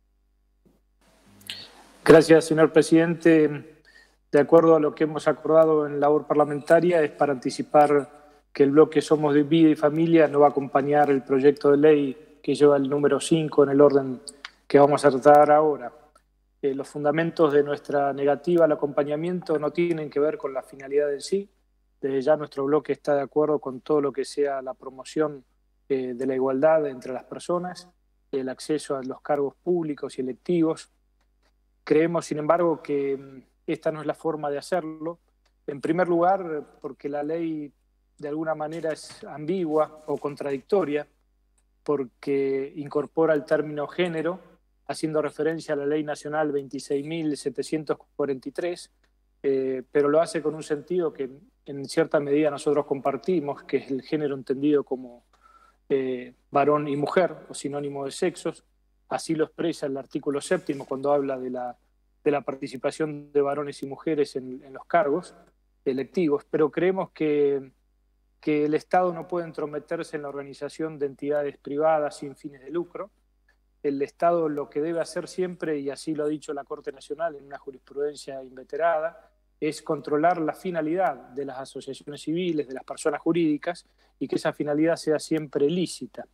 Gracias, señor presidente. De acuerdo a lo que hemos acordado en labor parlamentaria, es para anticipar que el bloque Somos de Vida y Familia no va a acompañar el proyecto de ley que lleva el número 5 en el orden que vamos a tratar ahora. Los fundamentos de nuestra negativa al acompañamiento no tienen que ver con la finalidad en sí. Desde ya nuestro bloque está de acuerdo con todo lo que sea la promoción eh, de la igualdad entre las personas, el acceso a los cargos públicos y electivos, Creemos, sin embargo, que mm, esta no es la forma de hacerlo. En primer lugar, porque la ley de alguna manera es ambigua o contradictoria, porque incorpora el término género, haciendo referencia a la Ley Nacional 26.743, eh, pero lo hace con un sentido que en cierta medida nosotros compartimos, que es el género entendido como eh, varón y mujer, o sinónimo de sexos, Así lo expresa el artículo séptimo cuando habla de la, participación de varones y mujeres en, los cargos electivos, pero creemos que, el Estado no puede entrometerse en la organización de entidades privadas sin fines de lucro. El Estado lo que debe hacer siempre, y así lo ha dicho la Corte Nacional en una jurisprudencia inveterada, es controlar la finalidad de las asociaciones civiles, de las personas jurídicas, y que esa finalidad sea siempre lícita.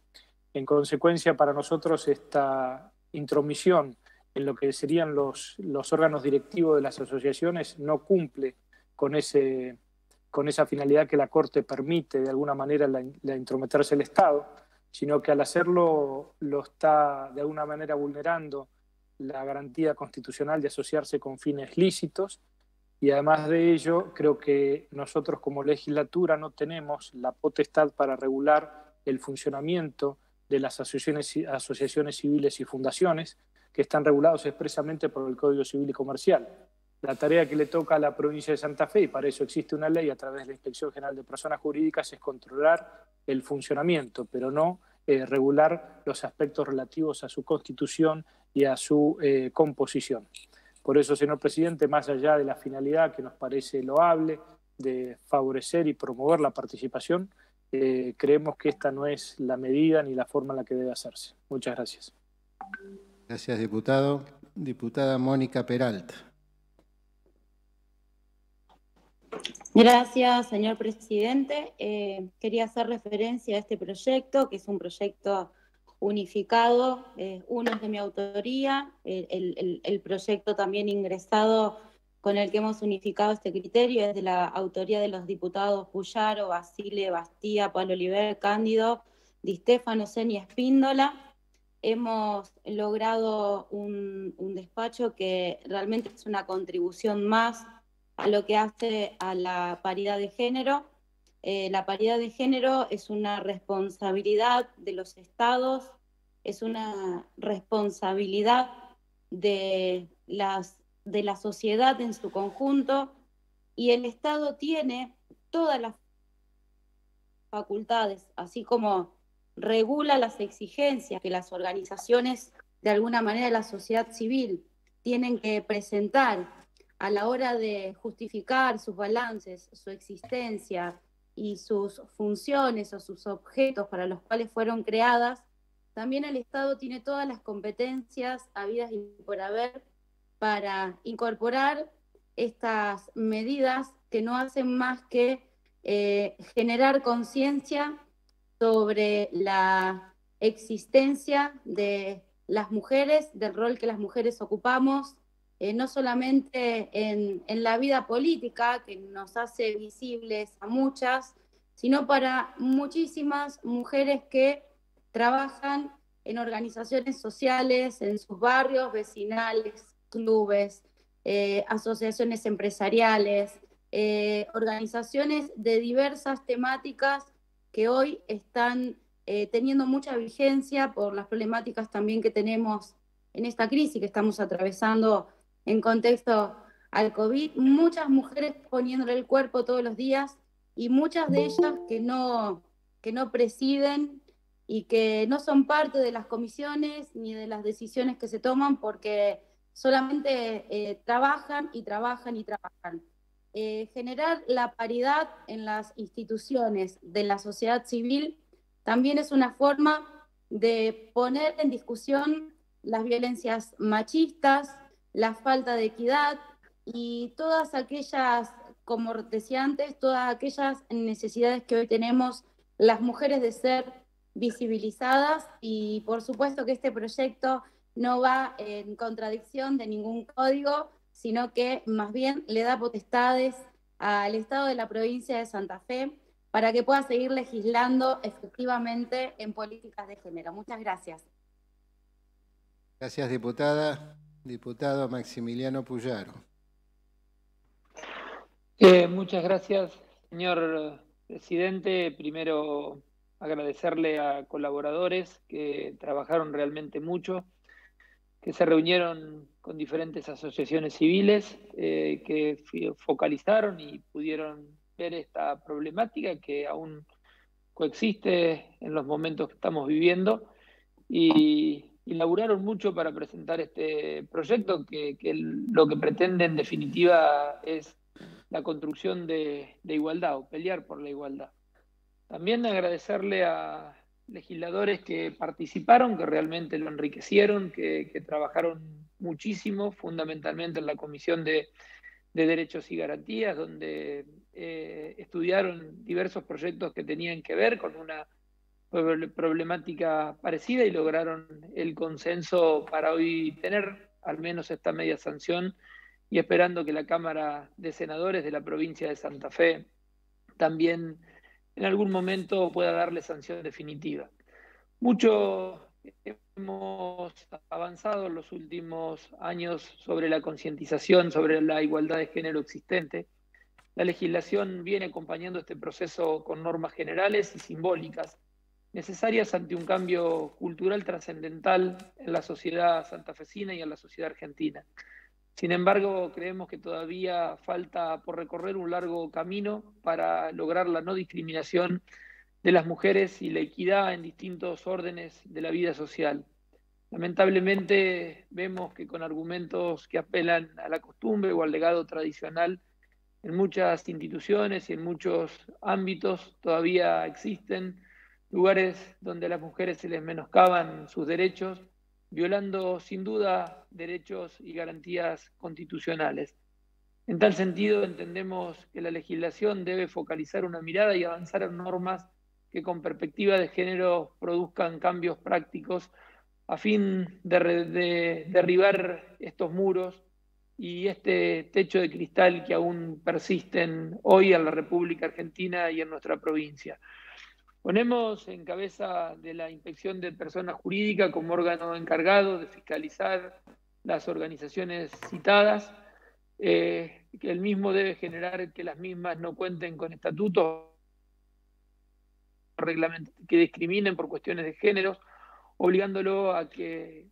En consecuencia, para nosotros esta intromisión en lo que serían los, los órganos directivos de las asociaciones no cumple con, ese, con esa finalidad que la Corte permite de alguna manera la, intrometerse el Estado, sino que al hacerlo lo está de alguna manera vulnerando la garantía constitucional de asociarse con fines lícitos y además de ello creo que nosotros como legislatura no tenemos la potestad para regular el funcionamiento de las asociaciones, asociaciones civiles y fundaciones, que están regulados expresamente por el Código Civil y Comercial. La tarea que le toca a la provincia de Santa Fe, y para eso existe una ley a través de la Inspección General de Personas Jurídicas, es controlar el funcionamiento, pero no eh, regular los aspectos relativos a su constitución y a su eh, composición. Por eso, señor presidente, más allá de la finalidad que nos parece loable de favorecer y promover la participación, eh, creemos que esta no es la medida ni la forma en la que debe hacerse. Muchas gracias. Gracias, diputado. Diputada Mónica Peralta. Gracias, señor presidente. Eh, quería hacer referencia a este proyecto, que es un proyecto unificado, eh, uno es de mi autoría, el, proyecto también ingresado con el que hemos unificado este criterio es de la autoría de los diputados Puyaro, Basile, Bastía, Pablo Oliver, Cándido, Di Stefano, Seni Espíndola. Hemos logrado un, un despacho que realmente es una contribución más a lo que hace a la paridad de género. Eh, la paridad de género es una responsabilidad de los estados, es una responsabilidad de, las, de la sociedad en su conjunto y el Estado tiene todas las facultades, así como regula las exigencias que las organizaciones, de alguna manera la sociedad civil, tienen que presentar a la hora de justificar sus balances, su existencia y sus funciones o sus objetos para los cuales fueron creadas, también el Estado tiene todas las competencias habidas y por haber para incorporar estas medidas que no hacen más que eh, generar conciencia sobre la existencia de las mujeres, del rol que las mujeres ocupamos, eh, no solamente en, en la vida política, que nos hace visibles a muchas, sino para muchísimas mujeres que trabajan en organizaciones sociales, en sus barrios, vecinales, clubes, eh, asociaciones empresariales, eh, organizaciones de diversas temáticas que hoy están teniendo mucha vigencia por las problemáticas también que tenemos en esta crisis que estamos atravesando en contexto al COVID. Muchas mujeres poniéndole el cuerpo todos los días y muchas de ellas que no, que no presiden y que no son parte de las comisiones ni de las decisiones que se toman porque solamente eh, trabajan y trabajan y trabajan. Eh, generar la paridad en las instituciones de la sociedad civil también es una forma de poner en discusión las violencias machistas, la falta de equidad y todas aquellas, como decía antes, todas aquellas necesidades que hoy tenemos las mujeres de ser visibilizadas y por supuesto que este proyecto no va en contradicción de ningún código, sino que más bien le da potestades al Estado de la provincia de Santa Fe para que pueda seguir legislando efectivamente en políticas de género. Muchas gracias. Gracias, diputada. Diputado Maximiliano Puyaro. Eh, muchas gracias, señor presidente. Primero, agradecerle a colaboradores que trabajaron realmente mucho, que se reunieron con diferentes asociaciones civiles, eh, que focalizaron y pudieron ver esta problemática que aún coexiste en los momentos que estamos viviendo y, y laburaron mucho para presentar este proyecto que, que lo que pretende en definitiva es la construcción de, de igualdad o pelear por la igualdad. También agradecerle a legisladores que participaron, que realmente lo enriquecieron, que, que trabajaron muchísimo, fundamentalmente en la Comisión de, de Derechos y Garantías, donde eh, estudiaron diversos proyectos que tenían que ver con una problemática parecida y lograron el consenso para hoy tener al menos esta media sanción y esperando que la Cámara de Senadores de la provincia de Santa Fe también en algún momento pueda darle sanción definitiva. Mucho hemos avanzado en los últimos años sobre la concientización, sobre la igualdad de género existente. La legislación viene acompañando este proceso con normas generales y simbólicas, necesarias ante un cambio cultural trascendental en la sociedad santafesina y en la sociedad argentina. Sin embargo, creemos que todavía falta por recorrer un largo camino para lograr la no discriminación de las mujeres y la equidad en distintos órdenes de la vida social. Lamentablemente vemos que con argumentos que apelan a la costumbre o al legado tradicional, en muchas instituciones y en muchos ámbitos todavía existen lugares donde a las mujeres se les menoscaban sus derechos, violando sin duda derechos y garantías constitucionales. En tal sentido, entendemos que la legislación debe focalizar una mirada y avanzar en normas que con perspectiva de género produzcan cambios prácticos a fin de, derribar estos muros y este techo de cristal que aún persisten hoy en la República Argentina y en nuestra provincia. Ponemos en cabeza de la inspección de personas jurídicas como órgano encargado de fiscalizar las organizaciones citadas, eh, que el mismo debe generar que las mismas no cuenten con estatutos que discriminen por cuestiones de género, obligándolo a que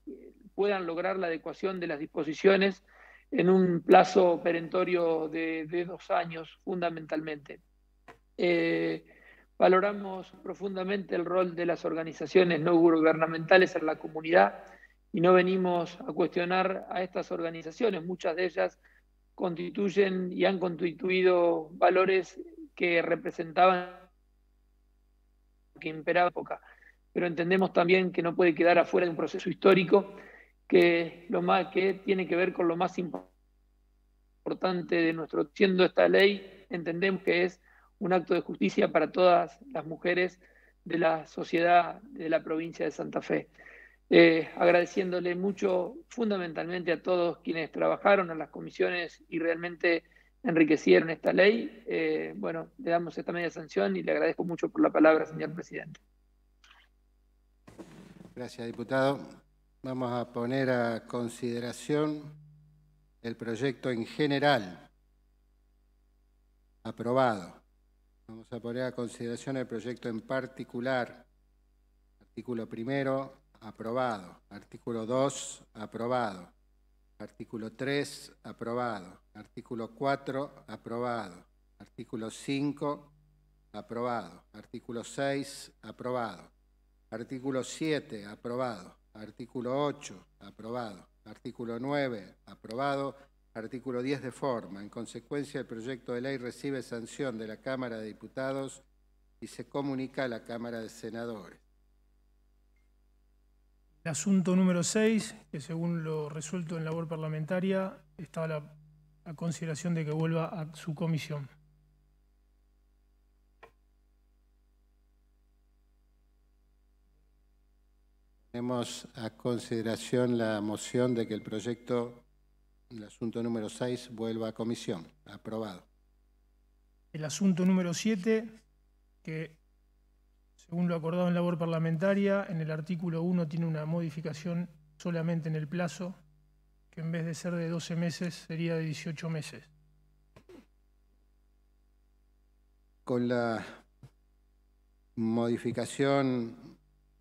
puedan lograr la adecuación de las disposiciones en un plazo perentorio de, dos años, fundamentalmente. Eh, valoramos profundamente el rol de las organizaciones no gubernamentales en la comunidad y no venimos a cuestionar a estas organizaciones. Muchas de ellas constituyen y han constituido valores que representaban que imperaba época, pero entendemos también que no puede quedar afuera de un proceso histórico que, lo más, que tiene que ver con lo más importante de nuestro, siendo esta ley, entendemos que es un acto de justicia para todas las mujeres de la sociedad de la provincia de Santa Fe. Eh, agradeciéndole mucho fundamentalmente a todos quienes trabajaron en las comisiones y realmente enriquecieron esta ley. Eh, bueno, le damos esta media sanción y le agradezco mucho por la palabra, señor presidente. Gracias, diputado. Vamos a poner a consideración el proyecto en general. Aprobado. Vamos a poner a consideración el proyecto en particular. Artículo primero, aprobado. Artículo 2, aprobado. Artículo 3, aprobado. Artículo 4, aprobado. Artículo 5, aprobado. Artículo 6, aprobado. Artículo 7, aprobado. Artículo 8, aprobado. Artículo 9, aprobado. Artículo 10 de forma. En consecuencia, el proyecto de ley recibe sanción de la Cámara de Diputados y se comunica a la Cámara de Senadores. El asunto número 6, que según lo resuelto en labor parlamentaria, está a la consideración de que vuelva a su comisión. Tenemos a consideración la moción de que el proyecto, el asunto número 6, vuelva a comisión. Aprobado. El asunto número 7, que según lo acordado en labor parlamentaria, en el artículo 1 tiene una modificación solamente en el plazo, que en vez de ser de 12 meses sería de 18 meses. Con la modificación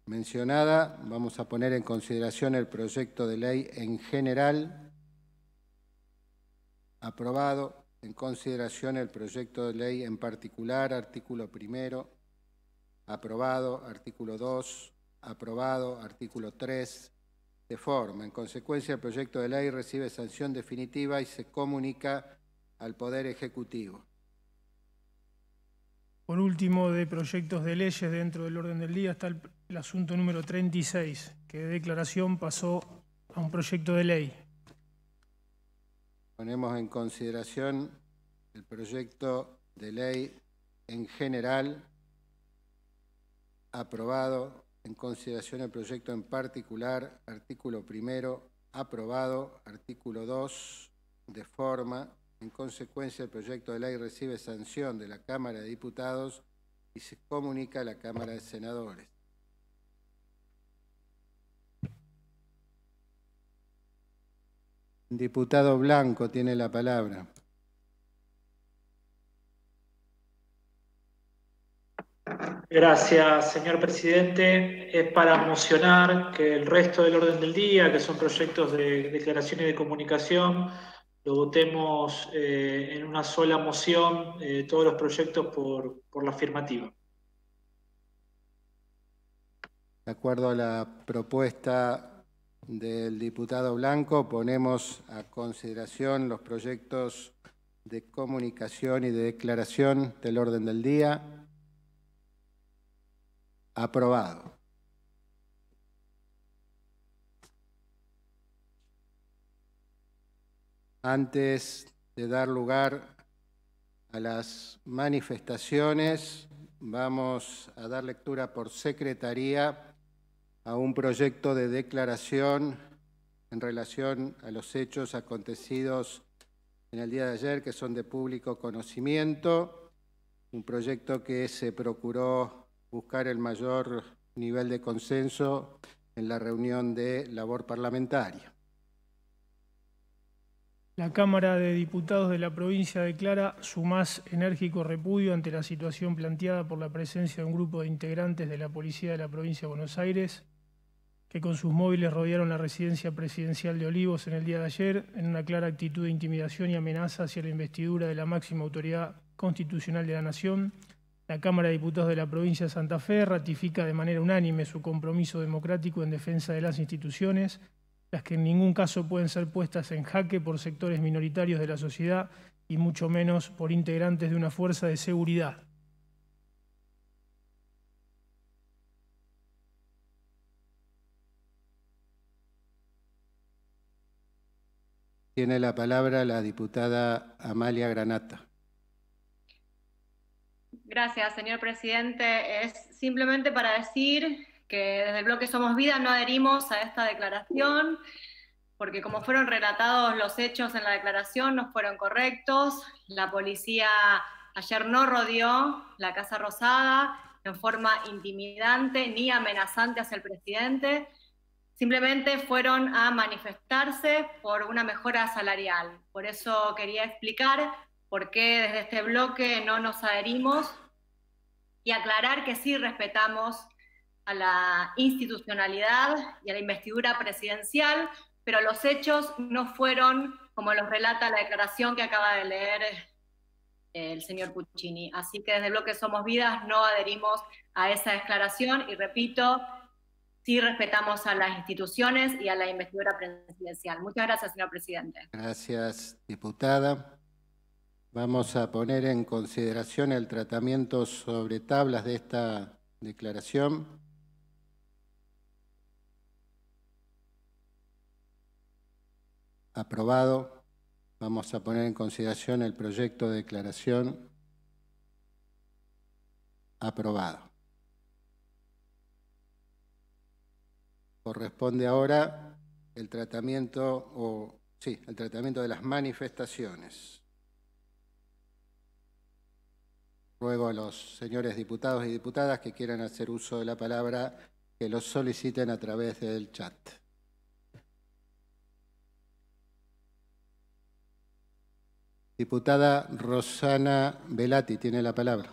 mencionada, vamos a poner en consideración el proyecto de ley en general. Aprobado. En consideración el proyecto de ley en particular, artículo primero aprobado, artículo 2, aprobado, artículo 3, de forma. En consecuencia, el proyecto de ley recibe sanción definitiva y se comunica al Poder Ejecutivo. Por último, de proyectos de leyes dentro del orden del día está el, asunto número 36, que de declaración pasó a un proyecto de ley. Ponemos en consideración el proyecto de ley en general Aprobado. En consideración el proyecto en particular. Artículo primero. Aprobado. Artículo 2. De forma. En consecuencia, el proyecto de ley recibe sanción de la Cámara de Diputados y se comunica a la Cámara de Senadores. Diputado Blanco tiene la palabra. Gracias, señor presidente. Es para mocionar que el resto del orden del día, que son proyectos de declaración y de comunicación, lo votemos eh, en una sola moción, eh, todos los proyectos por, por la afirmativa. De acuerdo a la propuesta del diputado Blanco, ponemos a consideración los proyectos de comunicación y de declaración del orden del día. Aprobado. Antes de dar lugar a las manifestaciones, vamos a dar lectura por secretaría a un proyecto de declaración en relación a los hechos acontecidos en el día de ayer, que son de público conocimiento, un proyecto que se procuró buscar el mayor nivel de consenso en la reunión de labor parlamentaria. La Cámara de Diputados de la provincia declara su más enérgico repudio ante la situación planteada por la presencia de un grupo de integrantes de la Policía de la provincia de Buenos Aires que con sus móviles rodearon la residencia presidencial de Olivos en el día de ayer en una clara actitud de intimidación y amenaza hacia la investidura de la máxima autoridad constitucional de la Nación. La Cámara de Diputados de la provincia de Santa Fe ratifica de manera unánime su compromiso democrático en defensa de las instituciones las que en ningún caso pueden ser puestas en jaque por sectores minoritarios de la sociedad y mucho menos por integrantes de una fuerza de seguridad. Tiene la palabra la diputada Amalia Granata. Gracias, señor presidente. Es simplemente para decir que desde el bloque Somos Vida no adherimos a esta declaración, porque como fueron relatados los hechos en la declaración, no fueron correctos. La policía ayer no rodeó la Casa Rosada en forma intimidante ni amenazante hacia el presidente. Simplemente fueron a manifestarse por una mejora salarial. Por eso quería explicar por qué desde este bloque no nos adherimos y aclarar que sí respetamos a la institucionalidad y a la investidura presidencial, pero los hechos no fueron como los relata la declaración que acaba de leer eh, el señor Puccini. Así que desde el bloque Somos Vidas no adherimos a esa declaración y repito, sí respetamos a las instituciones y a la investidura presidencial. Muchas gracias, señor presidente. Gracias, diputada. Vamos a poner en consideración el tratamiento sobre tablas de esta declaración. Aprobado. Vamos a poner en consideración el proyecto de declaración. Aprobado. Corresponde ahora el tratamiento, o sí, el tratamiento de las manifestaciones. Ruego a los señores diputados y diputadas que quieran hacer uso de la palabra que los soliciten a través del chat. Diputada Rosana Velati tiene la palabra.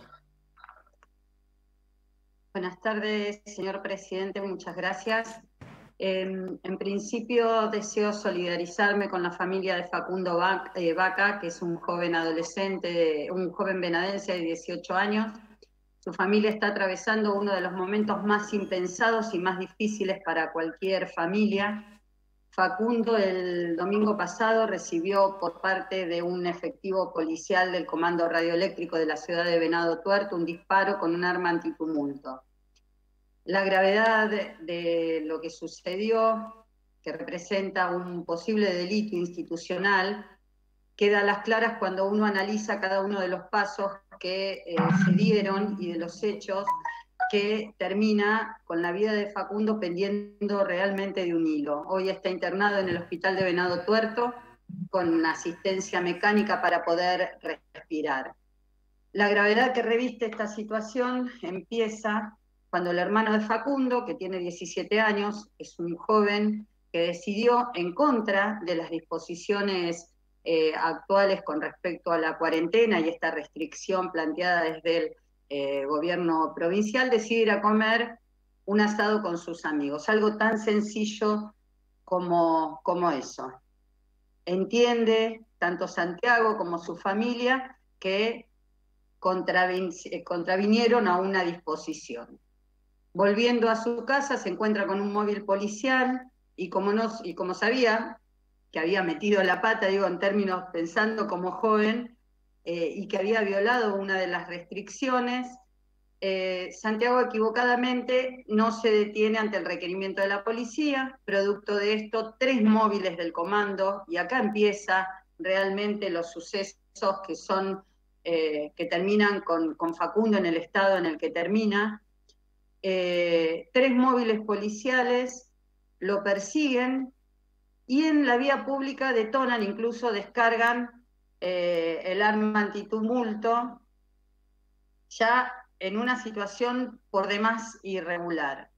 Buenas tardes, señor presidente, muchas gracias. En principio deseo solidarizarme con la familia de Facundo eh, Vaca, que es un joven adolescente, un joven venadense de 18 años. Su familia está atravesando uno de los momentos más impensados y más difíciles para cualquier familia Facundo el domingo pasado recibió por parte de un efectivo policial del Comando Radioeléctrico de la ciudad de Venado Tuerto un disparo con un arma antitumulto. La gravedad de lo que sucedió, que representa un posible delito institucional, queda a las claras cuando uno analiza cada uno de los pasos que eh, se dieron y de los hechos que termina con la vida de Facundo pendiendo realmente de un hilo. Hoy está internado en el hospital de Venado Tuerto con asistencia mecánica para poder respirar. La gravedad que reviste esta situación empieza cuando el hermano de Facundo, que tiene 17 años, es un joven que decidió en contra de las disposiciones eh, actuales con respecto a la cuarentena y esta restricción planteada desde el eh, gobierno provincial decide ir a comer un asado con sus amigos, algo tan sencillo como, como eso. Entiende tanto Santiago como su familia que eh, contravinieron a una disposición. Volviendo a su casa se encuentra con un móvil policial y como, sabía que había metido la pata, digo en términos pensando como joven, eh, y que había violado una de las restricciones, eh, Santiago equivocadamente no se detiene ante el requerimiento de la policía, producto de esto, tres móviles del comando, y acá empieza realmente los sucesos que son eh, que terminan con, Facundo en el estado en el que termina. Eh, tres móviles policiales lo persiguen y en la vía pública detonan, incluso descargan eh, el arma antitumulto, ya en una situación por demás irregular.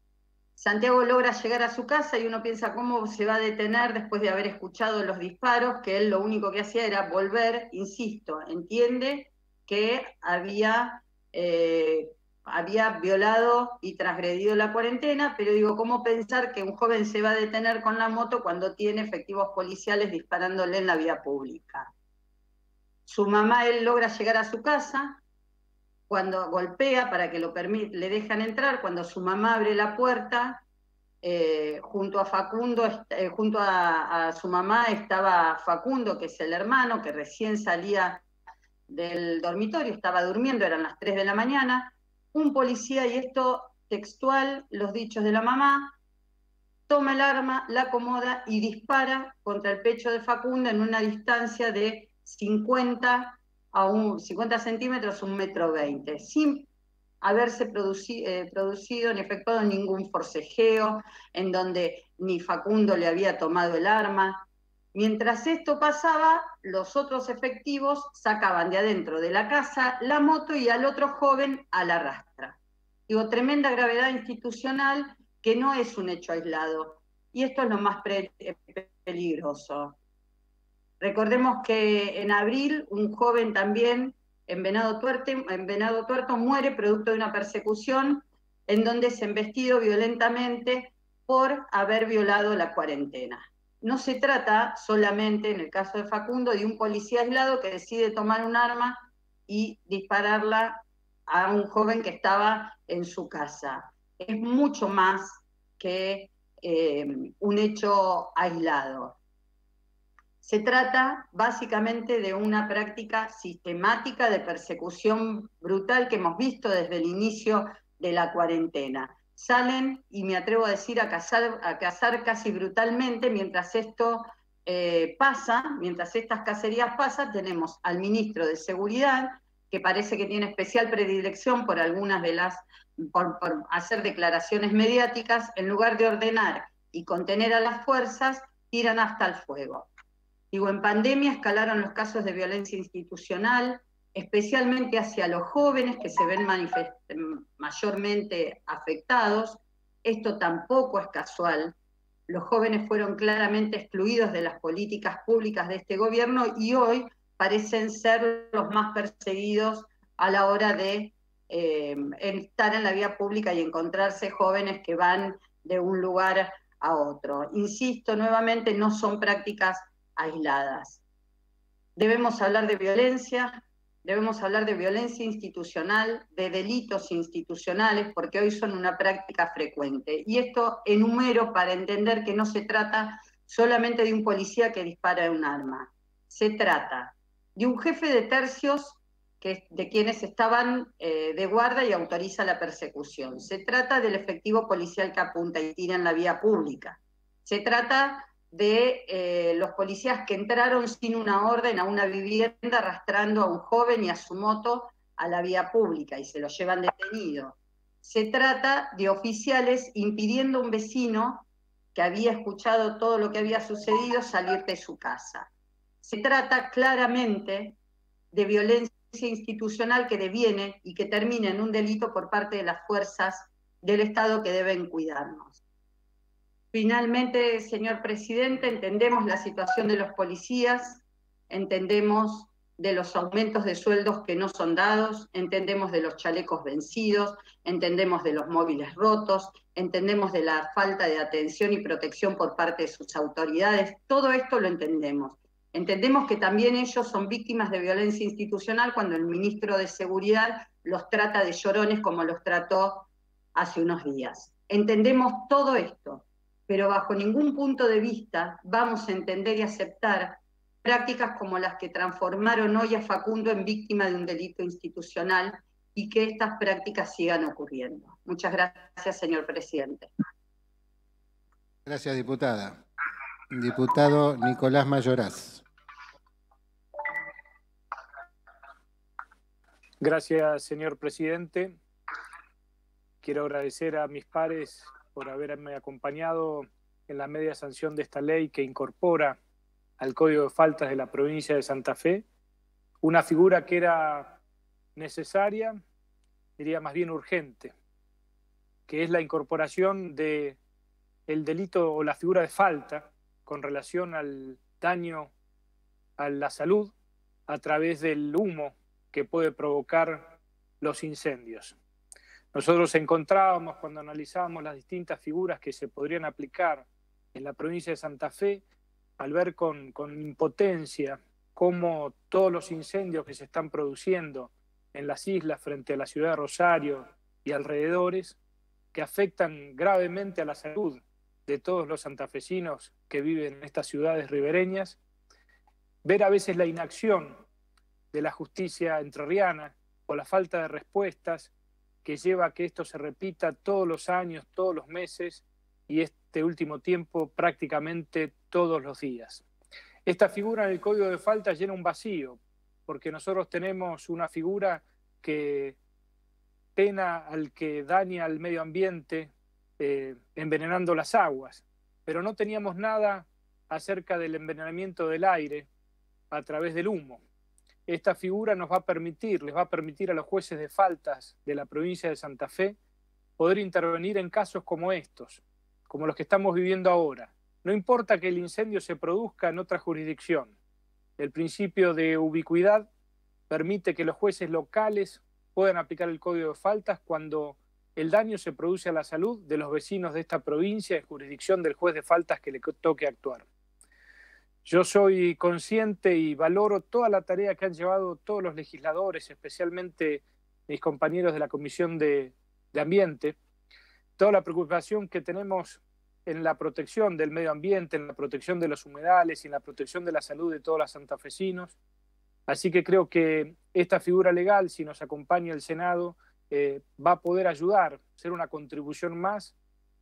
Santiago logra llegar a su casa y uno piensa cómo se va a detener después de haber escuchado los disparos, que él lo único que hacía era volver, insisto, entiende que había, eh, había violado y transgredido la cuarentena, pero digo, ¿cómo pensar que un joven se va a detener con la moto cuando tiene efectivos policiales disparándole en la vía pública? Su mamá, él logra llegar a su casa, cuando golpea para que lo le dejan entrar, cuando su mamá abre la puerta, eh, junto a Facundo, eh, junto a, su mamá estaba Facundo, que es el hermano, que recién salía del dormitorio, estaba durmiendo, eran las 3 de la mañana, un policía, y esto textual, los dichos de la mamá, toma el arma, la acomoda y dispara contra el pecho de Facundo en una distancia de 50 a un 50 centímetros, un metro veinte, sin haberse eh, producido ni efectuado ningún forcejeo, en donde ni Facundo le había tomado el arma. Mientras esto pasaba, los otros efectivos sacaban de adentro de la casa la moto y al otro joven a la rastra. Digo, tremenda gravedad institucional que no es un hecho aislado. Y esto es lo más peligroso. Recordemos que en abril un joven también en Venado, en Venado Tuerto muere producto de una persecución en donde se embestido violentamente por haber violado la cuarentena. No se trata solamente, en el caso de Facundo, de un policía aislado que decide tomar un arma y dispararla a un joven que estaba en su casa. Es mucho más que eh, un hecho aislado. Se trata básicamente de una práctica sistemática de persecución brutal que hemos visto desde el inicio de la cuarentena. Salen, y me atrevo a decir, a cazar, a cazar casi brutalmente, mientras esto eh, pasa, mientras estas cacerías pasan, tenemos al ministro de Seguridad, que parece que tiene especial predilección por algunas de las, por hacer declaraciones mediáticas, en lugar de ordenar y contener a las fuerzas, tiran hasta el fuego. Digo, en pandemia escalaron los casos de violencia institucional, especialmente hacia los jóvenes que se ven mayormente afectados. Esto tampoco es casual. Los jóvenes fueron claramente excluidos de las políticas públicas de este gobierno y hoy parecen ser los más perseguidos a la hora de eh, estar en la vía pública y encontrarse jóvenes que van de un lugar a otro. Insisto nuevamente, no son prácticas aisladas. Debemos hablar de violencia, debemos hablar de violencia institucional, de delitos institucionales, porque hoy son una práctica frecuente. Y esto enumero para entender que no se trata solamente de un policía que dispara un arma, se trata de un jefe de tercios de quienes estaban eh, de guarda y autoriza la persecución. Se trata del efectivo policial que apunta y tira en la vía pública. Se trata de eh, los policías que entraron sin una orden a una vivienda arrastrando a un joven y a su moto a la vía pública y se lo llevan detenido. Se trata de oficiales impidiendo a un vecino que había escuchado todo lo que había sucedido salir de su casa. Se trata claramente de violencia institucional que deviene y que termina en un delito por parte de las fuerzas del Estado que deben cuidarnos. Finalmente, señor presidente, entendemos la situación de los policías, entendemos de los aumentos de sueldos que no son dados, entendemos de los chalecos vencidos, entendemos de los móviles rotos, entendemos de la falta de atención y protección por parte de sus autoridades, todo esto lo entendemos. Entendemos que también ellos son víctimas de violencia institucional cuando el ministro de Seguridad los trata de llorones como los trató hace unos días. Entendemos todo esto, pero bajo ningún punto de vista vamos a entender y aceptar prácticas como las que transformaron hoy a Facundo en víctima de un delito institucional y que estas prácticas sigan ocurriendo. Muchas gracias, señor presidente. Gracias, diputada. Diputado Nicolás Mayoraz. Gracias, señor presidente. Quiero agradecer a mis pares por haberme acompañado en la media sanción de esta ley que incorpora al Código de Faltas de la provincia de Santa Fe una figura que era necesaria, diría más bien urgente, que es la incorporación de el delito o la figura de falta con relación al daño a la salud a través del humo que puede provocar los incendios. Nosotros encontrábamos cuando analizábamos las distintas figuras que se podrían aplicar en la provincia de Santa Fe, al ver con, con impotencia cómo todos los incendios que se están produciendo en las islas frente a la ciudad de Rosario y alrededores, que afectan gravemente a la salud de todos los santafesinos que viven en estas ciudades ribereñas, ver a veces la inacción de la justicia entrerriana o la falta de respuestas que lleva a que esto se repita todos los años, todos los meses y este último tiempo prácticamente todos los días. Esta figura en el código de falta llena un vacío, porque nosotros tenemos una figura que pena al que daña al medio ambiente eh, envenenando las aguas, pero no teníamos nada acerca del envenenamiento del aire a través del humo. Esta figura nos va a permitir, les va a permitir a los jueces de faltas de la provincia de Santa Fe poder intervenir en casos como estos, como los que estamos viviendo ahora. No importa que el incendio se produzca en otra jurisdicción. El principio de ubicuidad permite que los jueces locales puedan aplicar el código de faltas cuando el daño se produce a la salud de los vecinos de esta provincia en jurisdicción del juez de faltas que le toque actuar. Yo soy consciente y valoro toda la tarea que han llevado todos los legisladores, especialmente mis compañeros de la Comisión de, de Ambiente, toda la preocupación que tenemos en la protección del medio ambiente, en la protección de los humedales y en la protección de la salud de todos los santafesinos. Así que creo que esta figura legal, si nos acompaña el Senado, eh, va a poder ayudar, ser una contribución más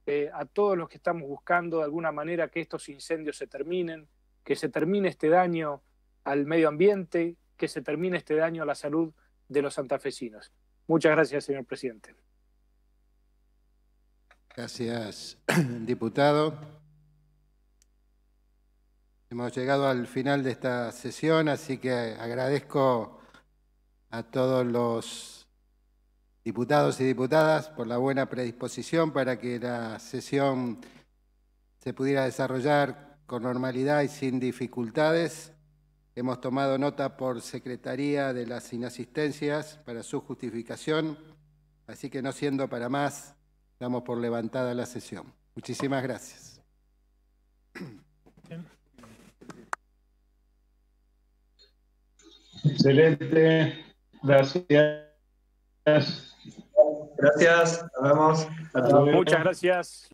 eh, a todos los que estamos buscando de alguna manera que estos incendios se terminen, que se termine este daño al medio ambiente, que se termine este daño a la salud de los santafesinos. Muchas gracias, señor presidente. Gracias, diputado. Hemos llegado al final de esta sesión, así que agradezco a todos los diputados y diputadas por la buena predisposición para que la sesión se pudiera desarrollar con normalidad y sin dificultades. Hemos tomado nota por Secretaría de las inasistencias para su justificación, así que no siendo para más, damos por levantada la sesión. Muchísimas gracias. Excelente. Gracias. Gracias. Nos vemos. Muchas gracias.